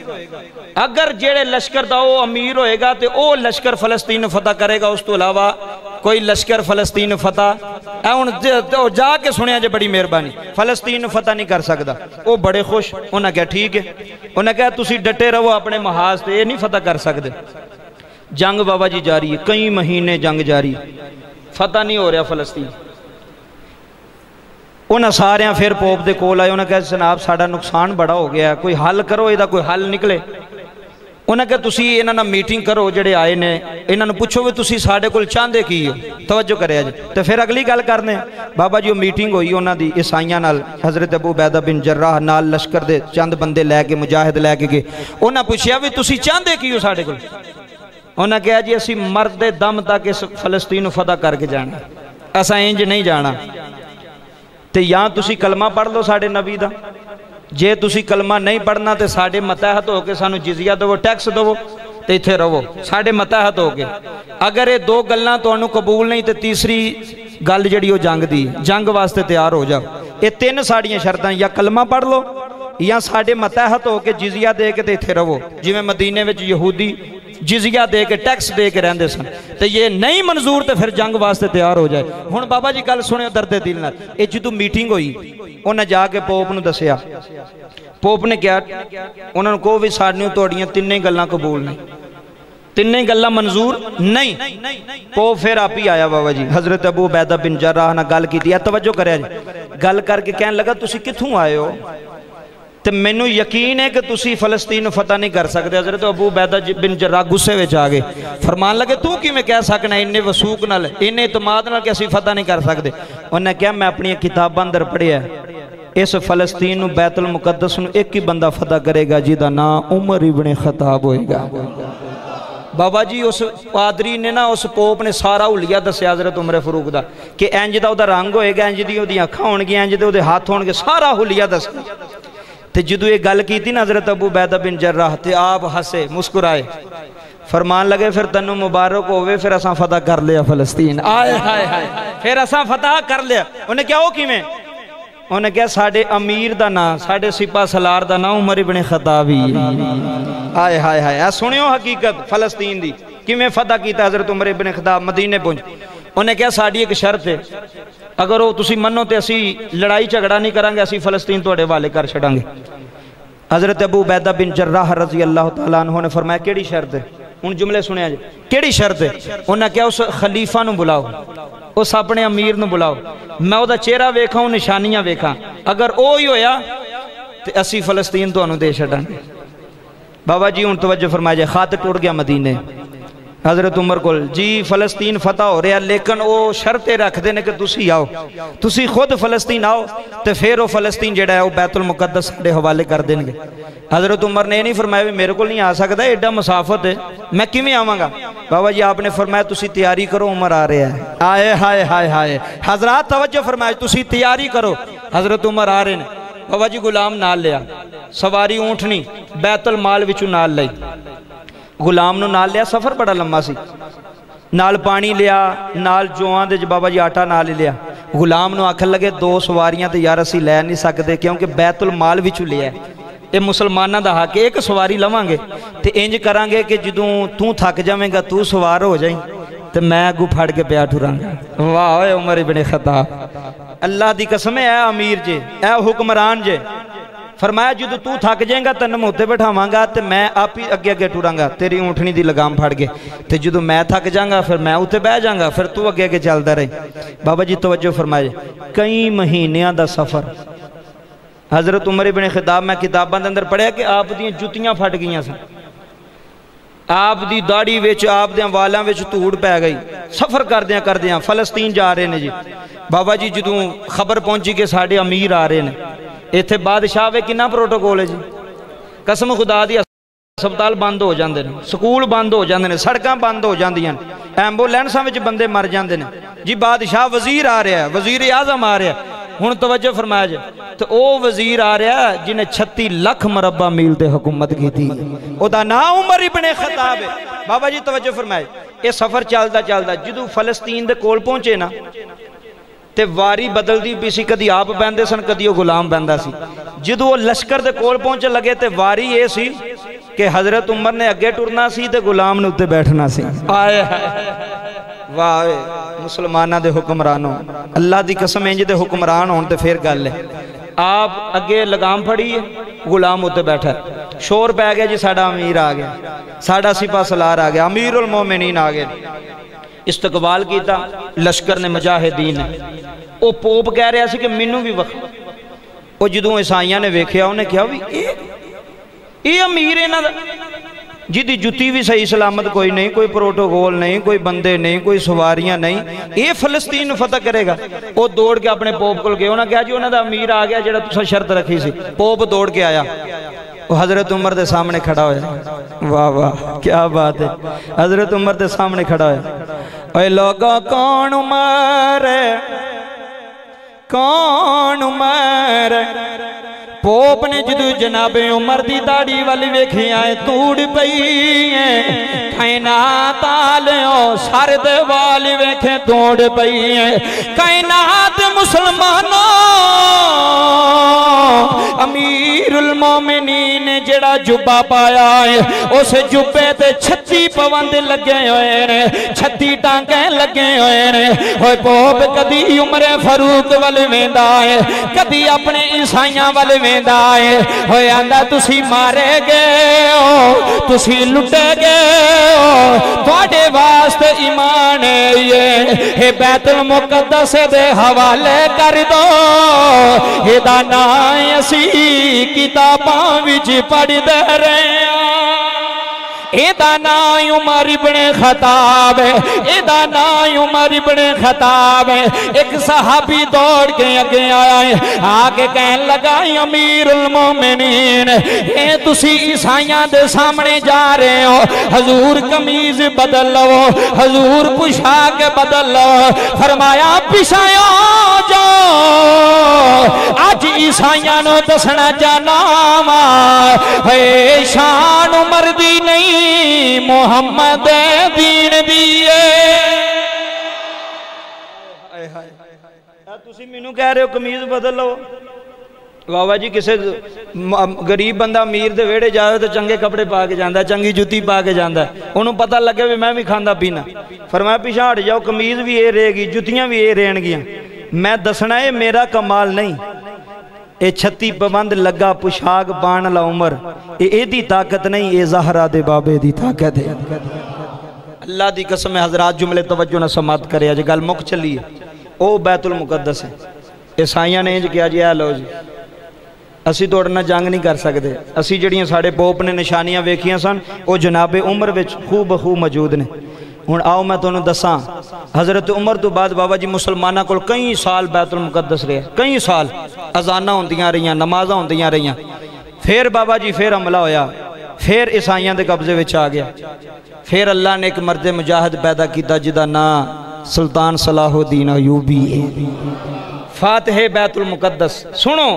अगर जेड़े लश्कर का वो अमीर होएगा तो वह लश्कर फलस्तीन फतह करेगा उस तो अलावा कोई लश्कर फलस्तीन फतह हूँ जाके सुनिया जो बड़ी मेहरबानी फलस्तीन फतह नहीं कर सकता वो बड़े खुश उन्हें क्या ठीक है उन्हें कहा तुम डटे रहो अपने महाज से यह नहीं फतह कर सकते जंग बाबा जी जारी है कई महीने जंग जारी फतह नहीं हो रहा फलस्तीन उन्हें सारे फिर पोप के कोल आए, उन्हें कहा, जनाब साड़ा नुकसान बड़ा हो गया, कोई हल करो ये कोई हल निकले। उन्हें कहा तुम इन्हों मीटिंग करो जोड़े आए ने, इन्हों पुछो भी तुम साढ़े को चाहते की हो? तवज्जो करे जी। तो फिर अगली गल करने, बाबा जी मीटिंग हुई उन्होंने ईसाइया हज़रत अबू बैदा बिन जर्राह नाल लश्कर के चंद बंदे लैके, मुजाहिद लैके गए उन्हें पूछा भी तुम चाहते की हो साढ़े को उन्हें कहा जी, असी मरते दम तक इस फलस्तीन फतह करके जाना। असा इंज नहीं जाना। ਤੇ ਜਾਂ ਤੁਸੀਂ ਕਲਮਾ ਪੜ੍ਹ ਲਓ ਸਾਡੇ ਨਬੀ ਦਾ। ਜੇ ਤੁਸੀਂ ਕਲਮਾ ਨਹੀਂ ਪੜਨਾ ਤੇ ਸਾਡੇ ਮਤਾਹਤ ਹੋ ਕੇ ਸਾਨੂੰ ਜਿਜ਼ੀਆ ਦਿਵੋ, ਟੈਕਸ ਦਿਵੋ ਤੇ ਇੱਥੇ ਰਹੋ। ਸਾਡੇ ਮਤਾਹਤ ਹੋ ਕੇ। ਅਗਰ ਇਹ ਦੋ ਗੱਲਾਂ ਤੁਹਾਨੂੰ ਕਬੂਲ ਨਹੀਂ ਤੇ ਤੀਸਰੀ ਗੱਲ ਜਿਹੜੀ ਉਹ ਜੰਗ ਦੀ, ਜੰਗ ਵਾਸਤੇ ਤਿਆਰ ਹੋ ਜਾ ਇਹ ਤਿੰਨ ਸਾਡੀਆਂ ਸ਼ਰਤਾਂ, ਜਾਂ ਕਲਮਾ ਪੜ੍ਹ ਲਓ, ਜਾਂ ਸਾਡੇ ਮਤਾਹਤ ਹੋ ਕੇ ਜਿਜ਼ੀਆ ਦੇ ਕੇ ਤੇ ਇੱਥੇ ਰਹੋ। ਜਿਵੇਂ ਮਦੀਨੇ ਵਿੱਚ ਯਹੂਦੀ जिजिया दे के, टैक्स दे के रेंदे सन। तो ये नहीं मंजूर तो फिर जंग वास्ते तैयार हो जाए। हूँ बाबा जी गल सुनो दर्दे दिल नाल। ए जिदू मीटिंग हुई उन्हें जाके पोप न दसिया पोप ने कहा उन्होंने कहो भी साडियाँ तोड़ियाँ तिने गल कबूल नहीं तिने गल मंजूर नहीं। पो फिर आप ही आया बाबा जी। हज़रत अबू बैदा बिन जर्राह ने गल की तवज्जो करे गल करके कह लगा तुम कितों आए हो? ਤੇ ਮੈਨੂੰ ਯਕੀਨ ਹੈ ਕਿ ਤੁਸੀਂ ਫਲਸਤੀਨ ਨੂੰ ਫਤਹ ਨਹੀਂ ਕਰ ਸਕਦੇ ਹਜ਼ਰਤ ਅਬੂ ਬੈਦਾ ਜੀ ਬਿਨ ਜਰਾ ਗੁੱਸੇ ਵਿੱਚ ਆ ਗਏ ਫਰਮਾਨ ਲੱਗੇ ਤੂੰ ਕਿਵੇਂ ਕਹਿ ਸਕਣਾ ਇੰਨੇ ਵਸੂਕ ਨਾਲ ਇੰਨੇ ਇਤਮਾਦ ਨਾਲ ਕਿ ਅਸੀਂ ਫਤਹ ਨਹੀਂ ਕਰ ਸਕਦੇ ਉਹਨੇ ਕਿਹਾ ਮੈਂ ਆਪਣੀਆਂ ਕਿਤਾਬਾਂ ਅੰਦਰ ਪੜ੍ਹਿਆ ਇਸ ਫਲਸਤੀਨ ਨੂੰ ਬੈਤੁਲ ਮੁਕੱਦਸ ਨੂੰ ਇੱਕ ਹੀ ਬੰਦਾ ਫਤਹ ਕਰੇਗਾ ਜਿਹਦਾ ਨਾਮ ਉਮਰ ਇਬਨ ਖਤਾਬ ਹੋਏਗਾ ਬਾਬਾ ਜੀ ਉਸ ਪਾਦਰੀ ਨੇ ਨਾ ਉਸ ਪੋਪ ਨੇ ਸਾਰਾ ਹੁਲੀਆ ਦੱਸਿਆ ਹਜ਼ਰਤ ਉਮਰ ਫਰੂਕ ਦਾ ਕਿ ਇੰਜ ਦਾ ਉਹਦਾ ਰੰਗ ਹੋਏਗਾ ਇੰਜ ਦੀ ਉਹਦੀਆਂ ਅੱਖਾਂ ਹੋਣਗੀਆਂ ਇੰਜ ਦੇ ਉਹਦੇ ਹੱਥ ਹੋਣਗੇ ਸਾਰਾ ਹੁਲੀਆ ਦੱਸਿਆ ਤੇ ਜਦੋਂ ਇਹ ਗੱਲ ਕੀਤੀ ਨਾ ਹਜ਼ਰਤ ਅਬੂ ਬੈਦਾ ਬਿਨ ਜਰਰਾਹ ਤੇ ਆਪ ਹੱਸੇ ਮੁਸਕਰਾਏ ਫਰਮਾਨ ਲਗੇ ਫਿਰ ਤੈਨੂੰ ਮੁਬਾਰਕ ਹੋਵੇ ਫਿਰ ਅਸਾਂ ਫਤਹ ਕਰ ਲਿਆ ਫਲਸਤੀਨ ਆਏ ਹਾਏ ਹਾਏ ਫਿਰ ਅਸਾਂ ਫਤਹ ਕਰ ਲਿਆ ਉਹਨੇ ਕਿਹਾ ਉਹ ਕਿਵੇਂ ਉਹਨੇ ਕਿਹਾ ਸਾਡੇ ਅਮੀਰ ਦਾ ਨਾਂ ਸਾਡੇ ਸਿਪਾ ਸਲਾਰ ਦਾ ਨਾਂ ਉਮਰ ਇਬਨ ਖਤਾਬੀ ਆਏ ਹਾਏ ਹਾਏ ਆ ਸੁਣਿਓ ਹਕੀਕਤ ਫਲਸਤੀਨ ਦੀ ਕਿਵੇਂ ਫਤਹ ਕੀਤਾ ਹਜ਼ਰਤ ਉਮਰ ਇਬਨ ਖਤਾਬ ਮਦੀਨੇ ਪਹੁੰਚ ਉਹਨੇ ਕਿਹਾ ਸਾਡੀ ਇੱਕ ਸ਼ਰਤ ਹੈ ਅਗਰ ਉਹ ਤੁਸੀਂ ਮੰਨੋ ਤੇ ਅਸੀਂ ਲੜਾਈ ਝਗੜਾ ਨਹੀਂ ਕਰਾਂਗੇ ਅਸੀਂ ਫਲਸਤੀਨ ਤੁਹਾਡੇ ਹਵਾਲੇ ਕਰ ਛੱਡਾਂਗੇ ਹਜ਼ਰਤ ਅਬੂ ਬੈਦਾ ਬਿਨ ਜਰਰਾਹ ਰਜ਼ੀ ਅੱਲਾਹ ਤਾਲਾ ਅਨਹੂ ਨੇ ਫਰਮਾਇਆ ਕਿਹੜੀ ਸ਼ਰਤ ਹੈ ਹੁਣ ਜੁਮਲੇ ਸੁਣਿਆ ਜੀ ਕਿਹੜੀ ਸ਼ਰਤ ਹੈ ਉਹਨਾਂ ਕਿਹਾ ਉਸ ਖਲੀਫਾ ਨੂੰ ਬੁਲਾਓ ਉਸ ਆਪਣੇ ਅਮੀਰ ਨੂੰ ਬੁਲਾਓ ਮੈਂ ਉਹਦਾ ਚਿਹਰਾ ਵੇਖਾਂ ਉਹ ਨਿਸ਼ਾਨੀਆਂ ਵੇਖਾਂ ਅਗਰ ਉਹ ਹੀ ਹੋਇਆ ਤੇ ਅਸੀਂ ਫਲਸਤੀਨ ਤੁਹਾਨੂੰ ਦੇ ਛੱਡਾਂਗੇ ਬਾਬਾ ਜੀ ਹੁਣ ਤਵੱਜੋ ਫਰਮਾਇਆ ਜੇ हज़रत उमर को जी, फलस्तीन फतह हो रहा लेकिन वह शर्त रखते हैं कि तुम आओ। तुम खुद फलस्तीन आओ तो फिर वो फलस्तीन जोड़ा वो बैतुल मुकदस हवाले कर देंगे हज़रत उमर ने यह नहीं फरमाया भी, मेरे को नहीं आ सकता एडा मुसाफत है, मैं किमें आवागा? बाबा जी, आपने फरमाया तुम तैयारी करो, उमर आ रहा है। आए हाय हाय हाय। हजरात तवज्जो फरमाया तुम तैयारी करो। हज़रत उमर आ रहे हैं। बाबा जी, गुलाम नाल लिया, सवारी ऊँटनी, बैतुल माल विचू नाल लाई। ਗੁਲਾਮ ਨੂੰ ਨਾਲ ਲਿਆ ਸਫ਼ਰ ਬੜਾ ਲੰਮਾ ਸੀ ਨਾਲ ਪਾਣੀ ਲਿਆ ਨਾਲ ਜੋਆਂ ਦੇ ਬਾਬਾ ਜੀ ਆਟਾ ਨਾਲ ਹੀ ਲਿਆ ਗੁਲਾਮ ਨੂੰ ਆਖਣ ਲੱਗੇ ਦੋ ਸਵਾਰੀਆਂ ਤੇ ਯਾਰ ਅਸੀਂ ਲੈ ਨਹੀਂ ਸਕਦੇ ਕਿਉਂਕਿ ਬੈਤੁਲ ਮਾਲ ਵਿੱਚੋਂ ਲਿਆ ਇਹ ਮੁਸਲਮਾਨਾਂ ਦਾ ਹੱਕ ਹੈ ਇੱਕ ਸਵਾਰੀ ਲਵਾਂਗੇ ਤੇ ਇੰਜ ਕਰਾਂਗੇ ਕਿ ਜਦੋਂ ਤੂੰ ਥੱਕ ਜਾਵੇਂਗਾ ਤੂੰ ਸਵਾਰ ਹੋ ਜਾਈਂ ਤੇ ਮੈਂ ਅੱਗੂ ਫੜ ਕੇ ਪਿਆ ਠੁਰਾਂਗਾ ਵਾਹ ਓਏ ਉਮਰ ਇਬਨ ਖਤਾਬ ਅੱਲਾ ਦੀ ਕਸਮ ਹੈ ਇਹ ਅਮੀਰ ਜੇ ਇਹ ਹੁਕਮਰਾਨ ਜੇ ਫਰਮਾਇਆ ਜਦੋਂ ਤੂੰ ਥੱਕ ਜਾਏਗਾ ਤੈਨੂੰ ਮੈਂ ਉੱਤੇ ਬਿਠਾਵਾਂਗਾ ਤੇ ਮੈਂ ਆਪ ਹੀ ਅੱਗੇ ਅੱਗੇ ਟੁਰਾਂਗਾ ਤੇਰੀ ਊਂਠਣੀ ਦੀ ਲਗਾਮ ਫੜ ਕੇ ਤੇ ਜਦੋਂ ਮੈਂ ਥੱਕ ਜਾਵਾਂਗਾ ਫਿਰ ਮੈਂ ਉੱਤੇ ਬਹਿ ਜਾਵਾਂਗਾ ਫਿਰ ਤੂੰ ਅੱਗੇ ਅੱਗੇ ਚੱਲਦਾ ਰਹੇ ਬਾਬਾ ਜੀ ਤਵੱਜੋ ਫਰਮਾਏ ਕਈ ਮਹੀਨਿਆਂ ਦਾ ਸਫ਼ਰ ਹਜ਼ਰਤ ਉਮਰ ਇਬਨ ਖਿਤਾਬ ਮੈਂ ਕਿਤਾਬਾਂ ਦੇ ਅੰਦਰ ਪੜਿਆ ਕਿ ਆਪ ਦੀਆਂ ਜੁੱਤੀਆਂ ਫਟ ਗਈਆਂ ਸਨ ਆਪ ਦੀ ਦਾੜੀ ਵਿੱਚ ਆਪ ਦੇ ਵਾਲਾਂ ਵਿੱਚ ਧੂੜ ਪੈ ਗਈ ਸਫ਼ਰ ਕਰਦਿਆਂ ਕਰਦਿਆਂ ਫਲਸਤੀਨ ਜਾ ਰਹੇ ਨੇ ਜੀ ਬਾਬਾ ਜੀ ਜਦੋਂ ਖਬਰ ਪਹੁੰਚੀ ਕਿ ਸਾਡੇ ਅਮੀਰ ਆ ਰਹੇ ਨੇ ਇੱਥੇ ਬਾਦਸ਼ਾਹ ਵੇ ਕਿੰਨਾ ਪ੍ਰੋਟੋਕੋਲ ਹੈ ਜੀ ਕਸਮ ਖੁਦਾ ਦੀ ਹਸਪਤਾਲ ਬੰਦ ਹੋ ਜਾਂਦੇ ਨੇ ਸਕੂਲ ਬੰਦ ਹੋ ਜਾਂਦੇ ਨੇ ਸੜਕਾਂ ਬੰਦ ਹੋ ਜਾਂਦੀਆਂ ਨੇ ਐਂਬੂਲੈਂਸਾਂ ਵਿੱਚ ਬੰਦੇ ਮਰ ਜਾਂਦੇ ਨੇ ਜੀ ਬਾਦਸ਼ਾਹ ਵਜ਼ੀਰ ਆ ਰਿਹਾ ਵਜ਼ੀਰ ਆਜ਼ਮ ਆ ਰਿਹਾ ਹੁਣ ਤਵੱਜੋ ਫਰਮਾਇਆ ਜੇ ਤੇ ਉਹ ਵਜ਼ੀਰ ਆ ਰਿਹਾ ਜਿਹਨੇ 36 ਲੱਖ ਮਰਬਾ ਮੀਲ ਤੇ ਹਕੂਮਤ ਕੀਤੀ ਉਹਦਾ ਨਾਮ ਉਮਰ ਇਬਨ ਖਤਾਬ ਹੈ ਬਾਬਾ ਜੀ ਤਵੱਜੋ ਫਰਮਾਏ ਇਹ ਸਫ਼ਰ ਚੱਲਦਾ ਚੱਲਦਾ ਜਦੋਂ ਫਲਸਤੀਨ ਦੇ ਕੋਲ ਪਹੁੰਚੇ ਨਾ ਤੇ ਵਾਰੀ ਬਦਲਦੀ ਪਈ ਸੀ ਕਦੀ ਆਪ ਬੈੰਦੇ ਸਨ ਕਦੀ ਉਹ ਗੁਲਾਮ ਬੈੰਦਾ ਸੀ ਜਦੋਂ ਉਹ ਲਸ਼ਕਰ ਦੇ ਕੋਲ ਪਹੁੰਚਣ ਲੱਗੇ ਤੇ ਵਾਰੀ ਇਹ ਸੀ ਕਿ ਹਜ਼ਰਤ ਉਮਰ ਨੇ ਅੱਗੇ ਟੁਰਨਾ ਸੀ ਤੇ ਗੁਲਾਮ ਨੇ ਉੱਤੇ ਬੈਠਣਾ ਸੀ ਆਏ ਵਾਹ ਮੁਸਲਮਾਨਾਂ ਦੇ ਹੁਕਮਰਾਨੋ ਅੱਲਾ ਦੀ ਕਸਮ ਇੰਜ ਦੇ ਹੁਕਮਰਾਨ ਹੋਣ ਤੇ ਫੇਰ ਗੱਲ ਹੈ ਆਪ ਅੱਗੇ ਲਗਾਮ ਫੜੀ ਹੈ ਗੁਲਾਮ ਉੱਤੇ ਬੈਠਾ ਸ਼ੋਰ ਪੈ ਗਿਆ ਜੀ ਸਾਡਾ ਅਮੀਰ ਆ ਗਿਆ ਸਾਡਾ ਸਿਪਾ ਸਲਾਰ ਆ ਗਿਆ ਅਮੀਰੁਲ ਮੋਮਿਨੀਨ ਆ ਗਏ ਇਸਤਕਬਾਲ ਕੀਤਾ ਲਸ਼ਕਰ ਨੇ ਮੁਜਾਹਿਦੀਨ ਨੇ ਉਹ ਪੋਪ ਕਹਿ ਰਿਹਾ ਸੀ ਕਿ ਮੈਨੂੰ ਵੀ ਵਖਾ ਉਹ ਜਦੋਂ ਈਸਾਈਆਂ ਨੇ ਵੇਖਿਆ ਉਹਨੇ ਕਿਹਾ ਵੀ ਇਹ ਇਹ ਅਮੀਰ ਇਹਨਾਂ ਦਾ ਜਿਹਦੀ ਜੁੱਤੀ ਵੀ ਸਹੀ ਸਲਾਮਤ ਕੋਈ ਨਹੀਂ, ਕੋਈ ਪ੍ਰੋਟੋਕੋਲ ਨਹੀਂ, ਕੋਈ ਬੰਦੇ ਨਹੀਂ, ਕੋਈ ਸਵਾਰੀਆਂ ਨਹੀਂ, ਇਹ ਫਲਸਤੀਨ ਨੂੰ ਫਤਹ ਕਰੇਗਾ। ਉਹ ਦੌੜ ਕੇ ਆਪਣੇ ਪੋਪ ਕੋਲ ਗਏ। ਉਹਨਾਂ ਕਿਹਾ ਜੀ, ਉਹਨਾਂ ਦਾ ਅਮੀਰ ਆ ਗਿਆ ਜਿਹੜਾ ਤੁਸੀਂ ਸ਼ਰਤ ਰੱਖੀ ਸੀ। ਪੋਪ ਦੌੜ ਕੇ ਆਇਆ। ਉਹ ਹਜ਼ਰਤ ਉਮਰ ਦੇ ਸਾਹਮਣੇ ਖੜਾ ਹੋਇਆ। ਵਾਹ ਵਾਹ ਕੀ ਬਾਤ ਹੈ। ਹਜ਼ਰਤ ਉਮਰ ਦੇ ਸਾਹਮਣੇ ਖੜਾ ਹੋਇਆ। ਓਏ ਲੋਗੋ, ਕੌਣ ਉਮਰ? ਕੌਣ ਉਮਰ? पोप ने जदू जनाबे उमर की दाड़ी वाल वेखिया तूड़ पई कैना तालो सरद वाल वेखे तूड़ पई है कैनात मुसलमानों ਏ ਕਾਇਨਾਤ ਮੁਸਲਮਾਨੋ ਅਮੀਰੁਲ ਮੂਮਿਨੀਨ ਜਿਹੜਾ ਜੁੱਬਾ ਪਾਇਆ ਏ ਉਸ ਜੁੱਬੇ ਤੇ 36 ਪਵੰਦ ਲੱਗੇ ਹੋਏ ਨੇ 36 ਟਾਂਕੇ ਲੱਗੇ ਹੋਏ ਨੇ ਓਏ ਪੋਪ ਕਦੀ ਉਮਰੇ ਫਾਰੂਕ ਵੱਲ ਵੇਂਦਾ ਏ ਕਦੀ ਆਪਣੇ ਈਸਾਈਆਂ ਵੱਲ ਵੇਂਦਾ ਏ ਓਏ ਆਂਦਾ ਤੁਸੀਂ ਮਾਰੇ ਗਏ ਹੋ ਤੁਸੀਂ ਲੁੱਟੇ ਗਏ ਹੋ ਤੁਹਾਡੇ ਵਾਸਤੇ ਈਮਾਨ ਏ ਇਹ ਬੈਤੁਲ ਮੁਕੱਦਸ ਦੇ ਹਵਾਲੇ ਕਰ ਦੋ ਇਹਦਾ ਨਾਂ ਅਸੀਂ ਕਿਤਾਬਾਂ ਵਿੱਚ ਪੜ੍ਹਦੇ ਰਹੇ ਹਾਂ ना खताब ना उमर खताब। एक सहाबी दौड़ के अगे आया, आके कह लगा ईसाइया सामने जा रहे हो, हजूर कमीज बदल लो हजूर पुशाक बदल लो फरमाया पिछाया जाओ अज ईसाइया नु दसना जाना वा शान उमर दी नहीं ਮੁਹੰਮਦ ਦੀਨ ਦੀ ਹਾਏ ਹਾਏ ਤੁਸੀਂ ਮੈਨੂੰ ਕਹਿ ਰਹੇ ਹੋ ਕਮੀਜ਼ ਬਦਲ ਲਓ। ਬਾਬਾ ਜੀ, ਕਿਸੇ ਗਰੀਬ ਬੰਦਾ ਅਮੀਰ ਦੇ ਵਿਹੜੇ ਜਾਵੇ ਤਾਂ ਚੰਗੇ ਕੱਪੜੇ ਪਾ ਕੇ ਜਾਂਦਾ, ਚੰਗੀ ਜੁੱਤੀ ਪਾ ਕੇ ਜਾਂਦਾ। ਉਹਨੂੰ ਪਤਾ ਲੱਗੇ ਵੀ ਮੈਂ ਵੀ ਖਾਂਦਾ ਪੀਣਾ ਫਰਮਾਇਆ ਪਿਛਾ ਹਟ ਜਾਓ, ਕਮੀਜ਼ ਵੀ ਇਹ ਰਹੇਗੀ, ਜੁੱਤੀਆਂ ਵੀ ਇਹ ਰਹਿਣਗੀਆਂ। ਮੈਂ ਦੱਸਣਾ, ਇਹ ਮੇਰਾ ਕਮਾਲ ਨਹੀਂ। ਇਹ 36 ਪਬੰਦ ਲੱਗਾ ਪੁਸ਼ਾਕ ਪਾਣ ਵਾਲਾ ਉਮਰ ਇਹ ਇਹਦੀ ਤਾਕਤ ਨਹੀਂ ਇਹ ਜ਼ਹਰਾ ਦੇ ਬਾਬੇ ਦੀ ਤਾਕਤ ਹੈ ਅੱਲਾ ਦੀ ਕਸਮ ਹੈ ਹਜ਼ਰਤ ਜੁਮਲੇ ਤਵੱਜੋ ਨਾਲ ਸਮਾਤ ਕਰਿਆ ਜੇ ਗੱਲ ਮੁੱਕ ਚੱਲੀ ਹੈ ਉਹ ਬੈਤੁਲ ਮੁਕੱਦਸ ਹੈ ਈਸਾਈਆਂ ਨੇ ਇੰਜ ਕਿਹਾ ਜੀ ਆ ਲਓ ਜੀ ਅਸੀਂ ਤੁਹਾਡੇ ਨਾਲ ਜੰਗ ਨਹੀਂ ਕਰ ਸਕਦੇ ਅਸੀਂ ਜਿਹੜੀਆਂ ਸਾਡੇ ਪੋਪ ਨੇ ਨਿਸ਼ਾਨੀਆਂ ਵੇਖੀਆਂ ਸਨ ਉਹ ਜਨਾਬੇ ਉਮਰ ਵਿੱਚ ਖੂਬ ਬਖੂ ਮੌਜੂਦ ਨੇ हूँ आओ मैं तुम्हें दसा हज़रत उम्र तो बाद बाबा जी मुसलमानों को कई साल बैतुल मुकदस रहे, कई साल अजाना होंदिया रही नमाजा होंदिया रही फिर बाबा जी फिर हमला होया, फिर ईसाइया के कब्जे आ गया। फिर अल्लाह ने एक मर्द मुजाहद पैदा किया जिदा ना सुल्तान सलाहुद्दीन अयूबी फातहे बैतुल मुकदस सुनो,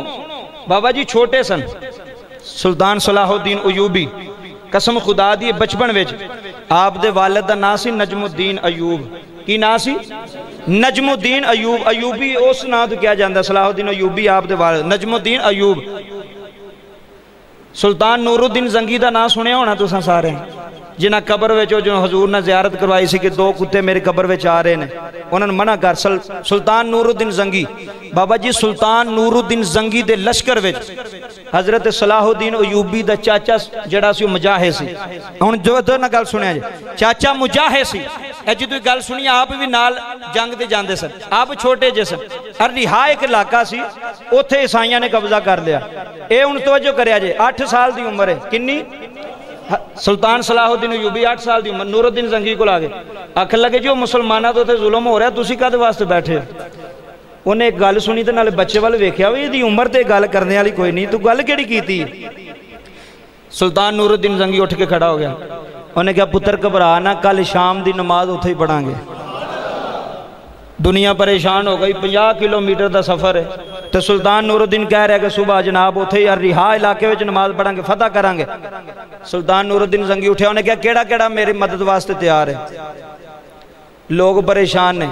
बाबा जी छोटे सन, सुल्तान सलाहुद्दीन अयूबी, कसम खुदा दी बचपन में ਬਚਪਨ ਵਿੱਚ ਆਪ ਦੇ ਵਾਲਿਦ ਦਾ ਨਾਂ ਸੀ ਨਜਮੁਦੀਨ ਅਯੂਬ ਕੀ ਨਾਂ ਸੀ ਨਜਮੁਦੀਨ ਅਯੂਬ ਅਯੂਬੀ ਉਸ ਨਾਂ ਤੋਂ ਕਿਹਾ ਜਾਂਦਾ ਸਲਾਹੁਦੀਨ ਅਯੂਬੀ ਆਪ ਦੇ ਵਾਲਿਦ ਨਜਮੁਦੀਨ ਅਯੂਬ ਸੁਲਤਾਨ ਨੂਰੁਦੀਨ ਜ਼ੰਗੀ ਦਾ ਨਾਂ ਸੁਣਿਆ ਹੋਣਾ ਤੁਸੀਂ ਸਾਰੇ जिन्हें कबर में जो हजूर ने जियारत करवाई सी कि दो कुत्ते मेरे कबर में आ रहे हैं उन्होंने मना कर, सल, सुल्तान नूरुद्दीन जंगी, बाबा जी, सुल्तान नूरुद्दीन जंगी के लश्कर हज़रत सलाहुद्दीन अयूबी का चाचा जड़ा मुजाहे से। हूँ जो तो ना गल सुन जी, चाचा मुजाहे से। तुम गल सुनी आप भी नाल जंग से जाते सर, आप छोटे जे सर। और रिहा एक इलाका से उ ईसाइया ने कब्जा कर लिया। ये हूँ जो कर अठ साल की उम्र है कि ਸੁਲਤਾਨ ਸਲਾਹੁਦੀਨ ਅਯੂਬੀ 8 ਸਾਲ ਦੀ ਉਮਰ ਨੂਰੁਦੀਨ ਜ਼ੰਗੀ ਕੋਲ ਆ ਗਏ ਅੱਖ ਲੱਗੇ ਜੋ ਮੁਸਲਮਾਨਾਂ ਤੋਂ ਉੱਥੇ ਜ਼ੁਲਮ ਹੋ ਰਿਹਾ ਤੁਸੀਂ ਕਦ ਵਾਸਤੇ ਬੈਠੇ ਹੋ ਉਹਨੇ ਇੱਕ ਗੱਲ ਸੁਣੀ ਤੇ ਨਾਲੇ ਬੱਚੇ ਵੱਲ ਵੇਖਿਆ ਵੀ ਇਹਦੀ ਉਮਰ ਤੇ ਗੱਲ ਕਰਨ ਵਾਲੀ ਕੋਈ ਨਹੀਂ ਤੂੰ ਗੱਲ ਕਿਹੜੀ ਕੀਤੀ ਸੁਲਤਾਨ ਨੂਰੁਦੀਨ ਜ਼ੰਗੀ ਉੱਠ ਕੇ ਖੜਾ ਹੋ ਗਿਆ ਉਹਨੇ ਕਿਹਾ ਪੁੱਤਰ ਘਬਰਾ ਨਾ ਕੱਲ ਸ਼ਾਮ ਦੀ ਨਮਾਜ਼ ਉੱਥੇ ਹੀ ਪੜਾਂਗੇ ਦੁਨੀਆ ਪਰੇਸ਼ਾਨ ਹੋ ਗਈ 50 ਕਿਲੋਮੀਟਰ ਦਾ ਸਫ਼ਰ ਹੈ तो सुल्तान नूरुद्दीन कह रहा है कि सुबह जनाब उ रिहा इलाके में नमाज़ पढ़ा फतह करा सुल्तान नूरुद्दीन जंगी उठा, उन्हें कहा, केड़ा केड़ा मेरी मदद वास्ते तैयार है? लोग परेशान ने।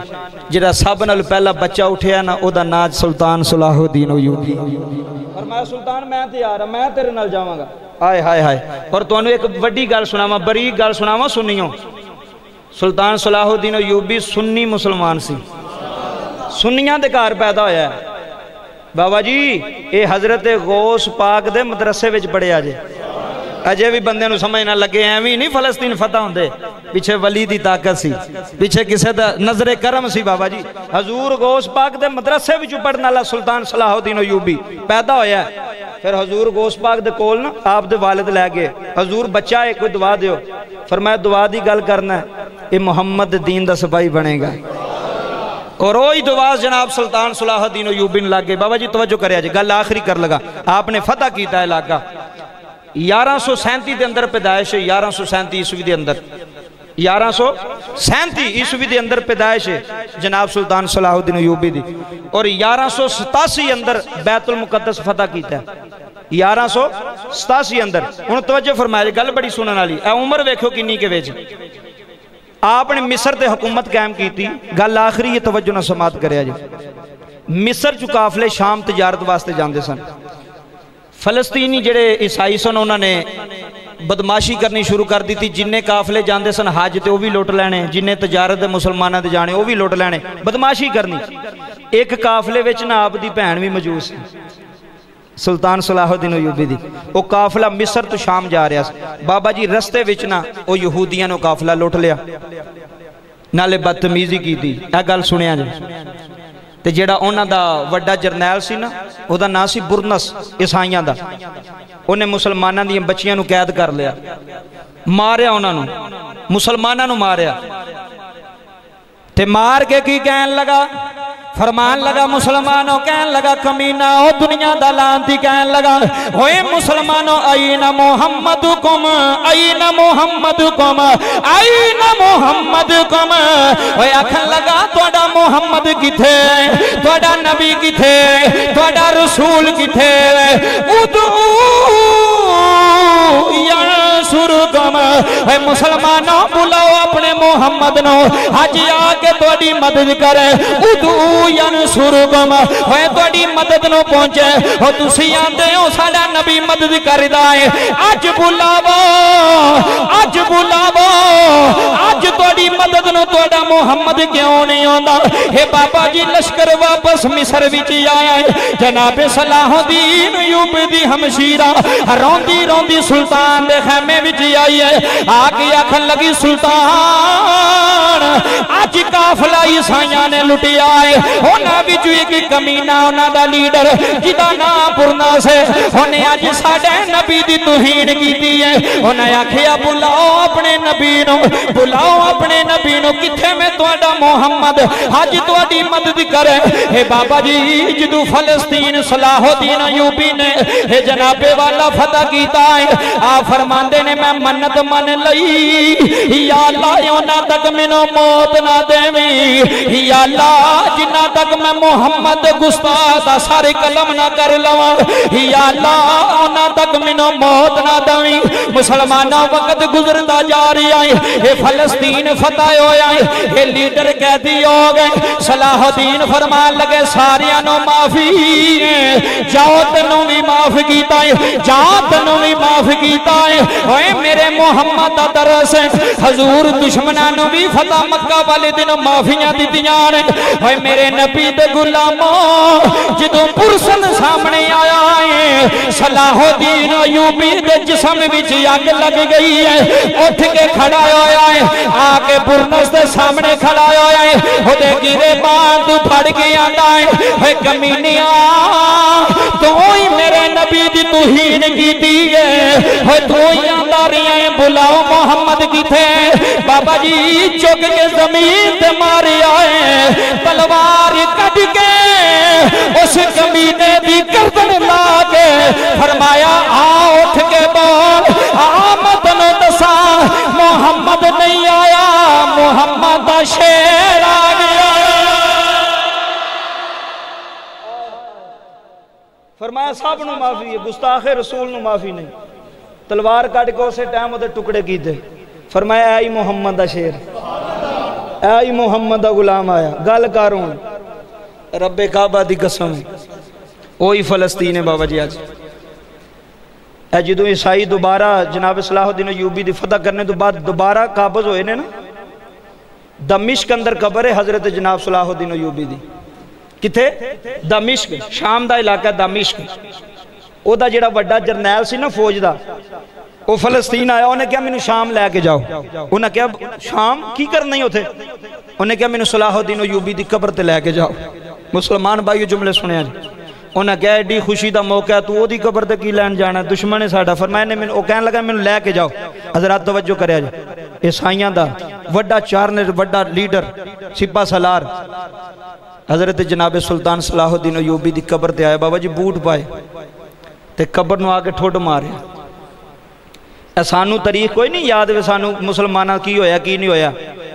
जरा सब न पहला बच्चा उठा ना वह ना सुल्तान सुलाहुद्दीन यूबी और मैं सुल्तान, मैं तैयार हाँ मैं तेरे नाल जावगा। आए हाय हाय। और तुम एक वही गल सुनावा, बरीक गल सुनावा, सुनियो। सुल्तान सलाहुद्दीन यूबी सुन्नी मुसलमान सी। सुनिया के घर पैदा होया ਬਾਬਾ ਜੀ ਇਹ ਹਜ਼ਰਤ ਗੌਸ ਪਾਕ ਦੇ ਮਦਰਸੇ ਵਿੱਚ ਪੜਿਆ ਜੇ ਅਜੇ ਵੀ ਬੰਦੇ ਨੂੰ ਸਮਝ ਨਾ ਲੱਗੇ ਐਵੇਂ ਨਹੀਂ ਫਲਸਤੀਨ ਫਤਹ ਹੁੰਦੇ ਪਿੱਛੇ ਵਲੀ ਦੀ ਤਾਕਤ ਸੀ ਪਿੱਛੇ ਕਿਸੇ ਦਾ ਨਜ਼ਰੇ ਕਰਮ ਸੀ ਬਾਬਾ ਜੀ ਹਜ਼ੂਰ ਗੋਸ ਪਾਕ ਦੇ ਮਦਰਸੇ ਵਿੱਚੋਂ ਪੜਨ ਵਾਲਾ ਸੁਲਤਾਨ ਸਲਾਹੁਦੀਨ ਅਯੂਬੀ ਪੈਦਾ ਹੋਇਆ ਫਿਰ ਹਜ਼ੂਰ ਗੋਸ ਪਾਕ ਦੇ ਕੋਲ ਨਾ ਆਪ ਦੇ ਵਾਲਿਦ ਲੈ ਗਏ ਹਜ਼ੂਰ ਬੱਚਾ ਹੈ ਕੋਈ ਦੁਆ ਦਿਓ ਫਰਮਾਇਆ ਦੁਆ ਦੀ ਗੱਲ ਕਰਨਾ ਇਹ ਮੁਹੰਮਦ ਦੀਨ ਦਾ ਸਿਪਾਹੀ ਬਣੇਗਾ और वही दुआ जनाब सुल्तान सुलाहुद्दीन यूबी लग। बाबा जी, तवज्जो करे गल आखिरी कर लगा। आपने फतह किया इलाका यारह सौ सैंती के अंदर पैदाइश है यारह सौ सैंती ईस्वी के अंदर। यारह सौ सैंती ईस्वी के अंदर पैदाइश है, जनाब सुल्तान सलाहुद्दीन यूबी की और यारह सौ सतासी अंदर बैतुल मुकदस फतह किया यारह सौ सतासी अंदर। हूँ तवज्जो फरमाया गल बड़ी सुनने वाली उम्र वेखो किन्नी के बेच आपने मिस्र ते हुकूमत कायम की गल आखिरी ये तवज्जो ना समात करे जी मिस्र चु काफले शाम तजारत वास्ते जाते सन फलस्तीनी जड़े ईसाई सन उन्होंने बदमाशी करनी शुरू कर दी थी जिन्ने काफले जाते सन हज तो भी लुट लैने जिन्ने तजारत मुसलमानों के जाने वह भी लुट लैने बदमाशी करनी एक काफले सुल्तान सलाहुद्दीन यूबी की वह काफला मिस्र तो शाम जा रहा बाबा जी रस्ते ना वो यहूदियों काफला लुट लिया। नाले बदतमीजी की थी यह गल सुनिया जी। तो जोड़ा उन्होंने व्डा जरनैल से ना वह ना बुरनस ईसाइया का उन्हें मुसलमाना दच्चिया कैद कर लिया। मारिया उन्होंने मुसलमाना मारिया मार के की कह लगा? फरमान लगा मुसलमानों कह लगा कमीना ओ दुनिया दा लांती कह लगा होए मुसलमानों आई न मोहम्मद कुम आई न मोहम्मद कुम आई न मोहम्मद कुम। होए आखन लगा तोड़ा मोहम्मद किथे? तोड़ा नबी किथे? तोड़ा रसूल किथे? उदू या सुरगम। मुसलमानों, बुलाओ अपने मोहम्मद नो अज आके थोड़ी मदद करे। उदू यन सुरगम। है थोड़ी मदद नो पहुँचे। और तुसी आंदे हो, साडा नबी मदद करदा है। अज बुलावो अज बुलावो अज थोड़ी मदद नो तोड़ा मोहम्मद क्यों नहीं आता हे बाबा जी, लश्कर वापस मिसर विच आया है। जनाबे सलाहुद्दीन दी हमशीरा, रोंदी रोंदी सुल्तान दे खेमे विच आई है। आके आखन लगी, सुल्तान अज काफला ईसाइया ने लुटिया है। उन्हां विच एक कमीना उन्हां दा लीडर जिदा ना पुरना से। उन्हें अज साडे नबी दी तौहीन कीती है। उन्हें आखिया बुलाओ अपने नबी बुलाओ अपने नबी नु मोहम्मद। अज मदद करे। हे बाबा जी, जदू फलस्तीन अयूबी ने, हे जनाबे वाला फतह है। आ फरमांदे ने, मैं मन्नत मन तक मैनू मौत ना देवी। जिन्ना तक मैं मोहम्मद गुस्ताख सारे कलम ना कर लवा। या अल्लाह, उन्हां तक मेनो मौत ना देवी। मुसलमाना वक्त गुजरता जा रहा है फलस्तीन, फतह होया है। ये लीडर कैदी हो गए सलाहुद्दीन फरमान लगे, सारिया माफ़ी। जाओ तेनों भी माफ़ किया है जा तेनों भी माफ़ किया मेरे मोहम्मद का दरस हजूर दुश्मनों भी फतह मक्का वाले दिन माफिया ने। ओए मेरे नबी दे गुलामो, जदों पुरसन सामने आया है सलाहुद्दीन अयूबी के जिस्म अग लग गई है उठ के खड़ा होया है आके बुरनस दे सामने खड़ा होया है। ओदे गिरे बाण तू फड़ के आंदा है। ओए कमीनिया तू ही मेरे नबी दी तौहीन कीती है। ओए तू ही आंदा है, बुलाओ मोहम्मद किथे बाबा जी चुक के ज़मीन ते मारे आए तलवार कट के उस कमीने दी गर्दन ला के फरमाया, आ सब नु माफ़ी है गुस्ताखे रसूल माफ़ी नहीं। तलवार कट के उस टाइम वो टुकड़े किए फरमाया आई मुहम्मद का शेर। आई मुहम्मद का गुलाम आया। गल कर हूँ रबे काबा की कसम। वही फलस्तीन है बाबा जी अज जो ईसाई दोबारा जनाब सलाहुद्दीन यूबी की फतह करने तो बाद दोबारा काबज होए ने ना, दमिश्क अंदर कबर है हज़रत जनाब सलाहुद्दीन यूबी की कि दमिश्क शाम का इलाका दमिश्क जो वा जरनैल से ना फौज का वह फलस्तीन आया, उन्हें क्या मैंने शाम लैके जाओ। उन्हें क्या शाम? की करना ही उ उन्हें क्या मैंने सलाहुद्दीन यूबी की कबर से लैके जाओ। मुसलमान भाई जुमले सुने जी। उन्हें क्या एड्डी खुशी का मौका है तू वो कबर से की लैन जाना? दुश्मन है साढ़ा। फरमाय ने मैं कह लगा मैं लैके जाओ। हजरा तवजो कर ईसाइया का व्डा चार वा लीडर, सिपा सलार। हजरत जनाब सुल्तान सलाहुद्दीन अयूबी की कबर ते आया बाबा जी बूट पाए तो कबर ਨੂੰ ਆ ਕੇ ਠੁੱਡ ਮਾਰਿਆ ਇਹ ਸਾਨੂੰ ਤਾਰੀਖ ਕੋਈ ਨਹੀਂ ਯਾਦ ਵੇ ਸਾਨੂੰ ਮੁਸਲਮਾਨਾਂ ਕੀ ਹੋਇਆ ਕੀ ਨਹੀਂ ਹੋਇਆ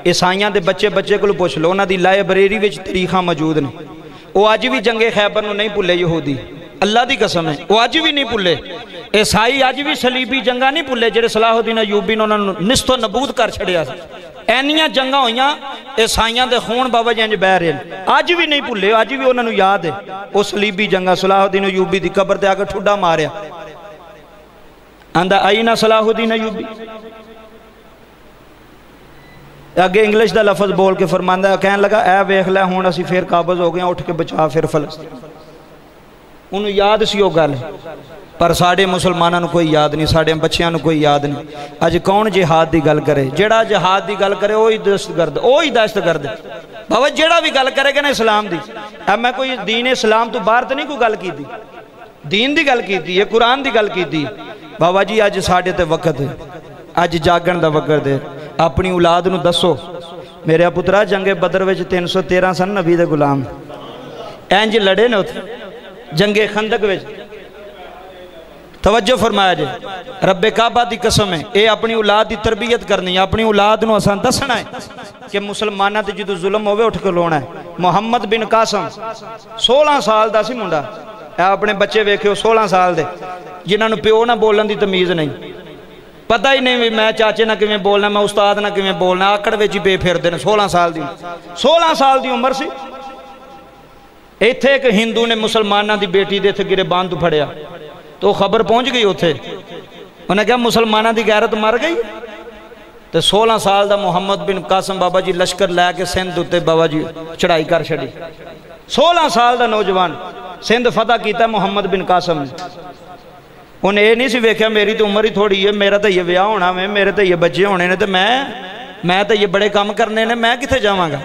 ਈਸਾਈਆਂ ਦੇ ਬੱਚੇ ਬੱਚੇ ਕੋਲ ਪੁੱਛ ਲਓ ਉਹਨਾਂ ਦੀ ਲਾਇਬ੍ਰੇਰੀ ਵਿੱਚ ਤਾਰੀਖਾਂ ਮੌਜੂਦ ਨੇ ਉਹ ਅੱਜ ਵੀ ਜੰਗੇ ਖੈਬਰ ਨੂੰ ਨਹੀਂ ਭੁੱਲੇ ਯਹੂਦੀ ਅੱਲਾ ਦੀ ਕਸਮ ਹੈ ਉਹ ਅੱਜ ਵੀ ਨਹੀਂ ਭੁੱਲੇ ਈਸਾਈ ਅੱਜ ਵੀ ਸਲੀਬੀ ਜੰਗਾਂ ਨਹੀਂ ਭੁੱਲੇ ਜਿਹੜੇ ਸਲਾਹੁਦੀਨ ਅਯੂਬੀ ਨੇ ਉਹਨਾਂ ਨੂੰ ਨਿਸਤੋ ਨਬੂਦ ਕਰ ਛੜਿਆ ਸੀ ਐਨੀਆਂ ਜੰਗਾਂ ਹੋਈਆਂ ਈਸਾਈਆਂ ਦੇ ਖੂਨ ਬਾਬਾ ਜੀ ਇੰਜ ਬਹਿ ਰਹੇ ਨੇ ਅੱਜ ਵੀ ਨਹੀਂ ਭੁੱਲੇ ਅੱਜ ਵੀ ਉਹਨਾਂ ਨੂੰ ਯਾਦ ਹੈ ਉਹ ਸਲੀਬੀ ਜੰਗਾਂ ਸਲਾਹੁਦੀਨ ਅਯੂਬੀ ਦੀ ਕਬਰ ਤੇ ਆ ਕੇ ਠੁੱਡਾ ਮਾਰਿਆ ਆਂਦਾ ਆਈ ਨਾ ਸਲਾਹੁਦੀਨ ਅਯੂਬੀ ਅੱਗੇ ਇੰਗਲਿਸ਼ ਦਾ ਲਫ਼ਜ਼ ਬੋਲ ਕੇ ਫਰਮਾਂਦਾ ਕਹਿਣ ਲੱਗਾ ਐ ਵੇਖ ਲੈ ਹੁਣ ਅਸੀਂ ਫੇਰ ਕਾਬਜ਼ ਹੋ ਗਏ ਉੱਠ ਕੇ ਬਚਾ ਫਿਰ ਫਲਸਤੀਨ ਉਹਨੂੰ ਯਾਦ ਸੀ ਉਹ ਗੱਲ पर साढ़े मुसलमानों कोई याद नहीं साढ़े बच्चों कोई याद नहीं अज कौन जिहाद की गल करे? जोड़ा जहाद की गल करे वही दहशतगर्द वही दहशतगर्द बाबा जोड़ा भी गल करेगा ना इस्लाम की मैं कोई दीन इस्लाम तो बहर तो नहीं कोई गल की दीन की गल की कुरान की गल की बाबा जी अज साढ़े तो वक्त अज जागण का वक्त है अपनी औलाद न दसो मेरा पुत्रा जंगे बदर तीन सौ तेरह सन नबी के गुलाम। इंज लड़े ने उ जंगे खंदक तवज्जो फरमाया जे। रबे काबा की कसम है ये अपनी औलाद की तरबीयत करनी है, अपनी औलाद को असा दसना है कि मुसलमाना से जो जुलम हो उठ खिलोना है। मुहम्मद बिन कासम सोलह साल का सी मुंडा। अपने बच्चे वेख्यो सोलह साल के जिन्होंने प्यो ना बोलन की तमीज नहीं। पता ही नहीं भी मैं चाचे ना किमें बोलना, मैं उस्ताद ना किमें बोलना, आकड़ में ही बे हैं सोलह साल की सोलह साल की उम्र से। इतने एक हिंदू ने मुसलमाना की बेटी के इतने गिरेबान तो फड़िया तो खबर पहुँच गई उथे। उन्हें क्या मुसलमानों की गैरत मर गई। तो सोलह साल का मुहम्मद बिन कासम बाबा जी लश्कर लैके सिंध उत्ते बाबा जी चढ़ाई कर छी सोलह साल का नौजवान सिंध फतह किया मुहम्मद बिन कासम ने। उन्हें यह नहीं वेख्या, मेरी तो उम्र ही थोड़ी है मेरा तो ये विह होना वे, मेरे तो ये बच्चे होने ने तो मैं मैं तो ये बड़े काम करने ने, मैं कितने जावगा?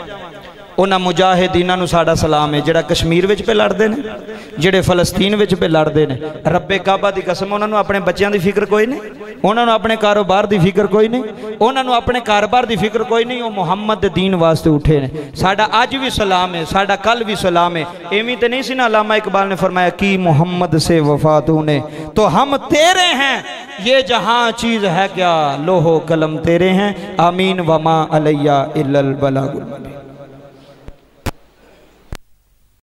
उन्होंने मुजाहिदीना साड़ा सलाम है जोड़ा कश्मीर पर पे लड़ते हैं जोड़े फलस्तीन पे लड़ते हैं रब्बे काबा की कसम उन्होंने अपने बच्चों की फ़िक्र कोई नहीं उन्होंने अपने कारोबार की फ़िक्र कोई नहीं उन्होंने अपने कारोबार की फ़िक्र कोई नहीं वो मुहम्मद दीन वास्ते उठे ने। साडा अज भी सलाम है साडा कल भी सलाम है। एवं तो नहीं सी ना अलामा इकबाल ने फरमाया, कि मुहम्मद से वफा तूने तो हम तेरे हैं, ये जहाँ चीज़ है क्या? लोहो कलम तेरे हैं, आमीन, वमा अलैया इल्लल बलागुल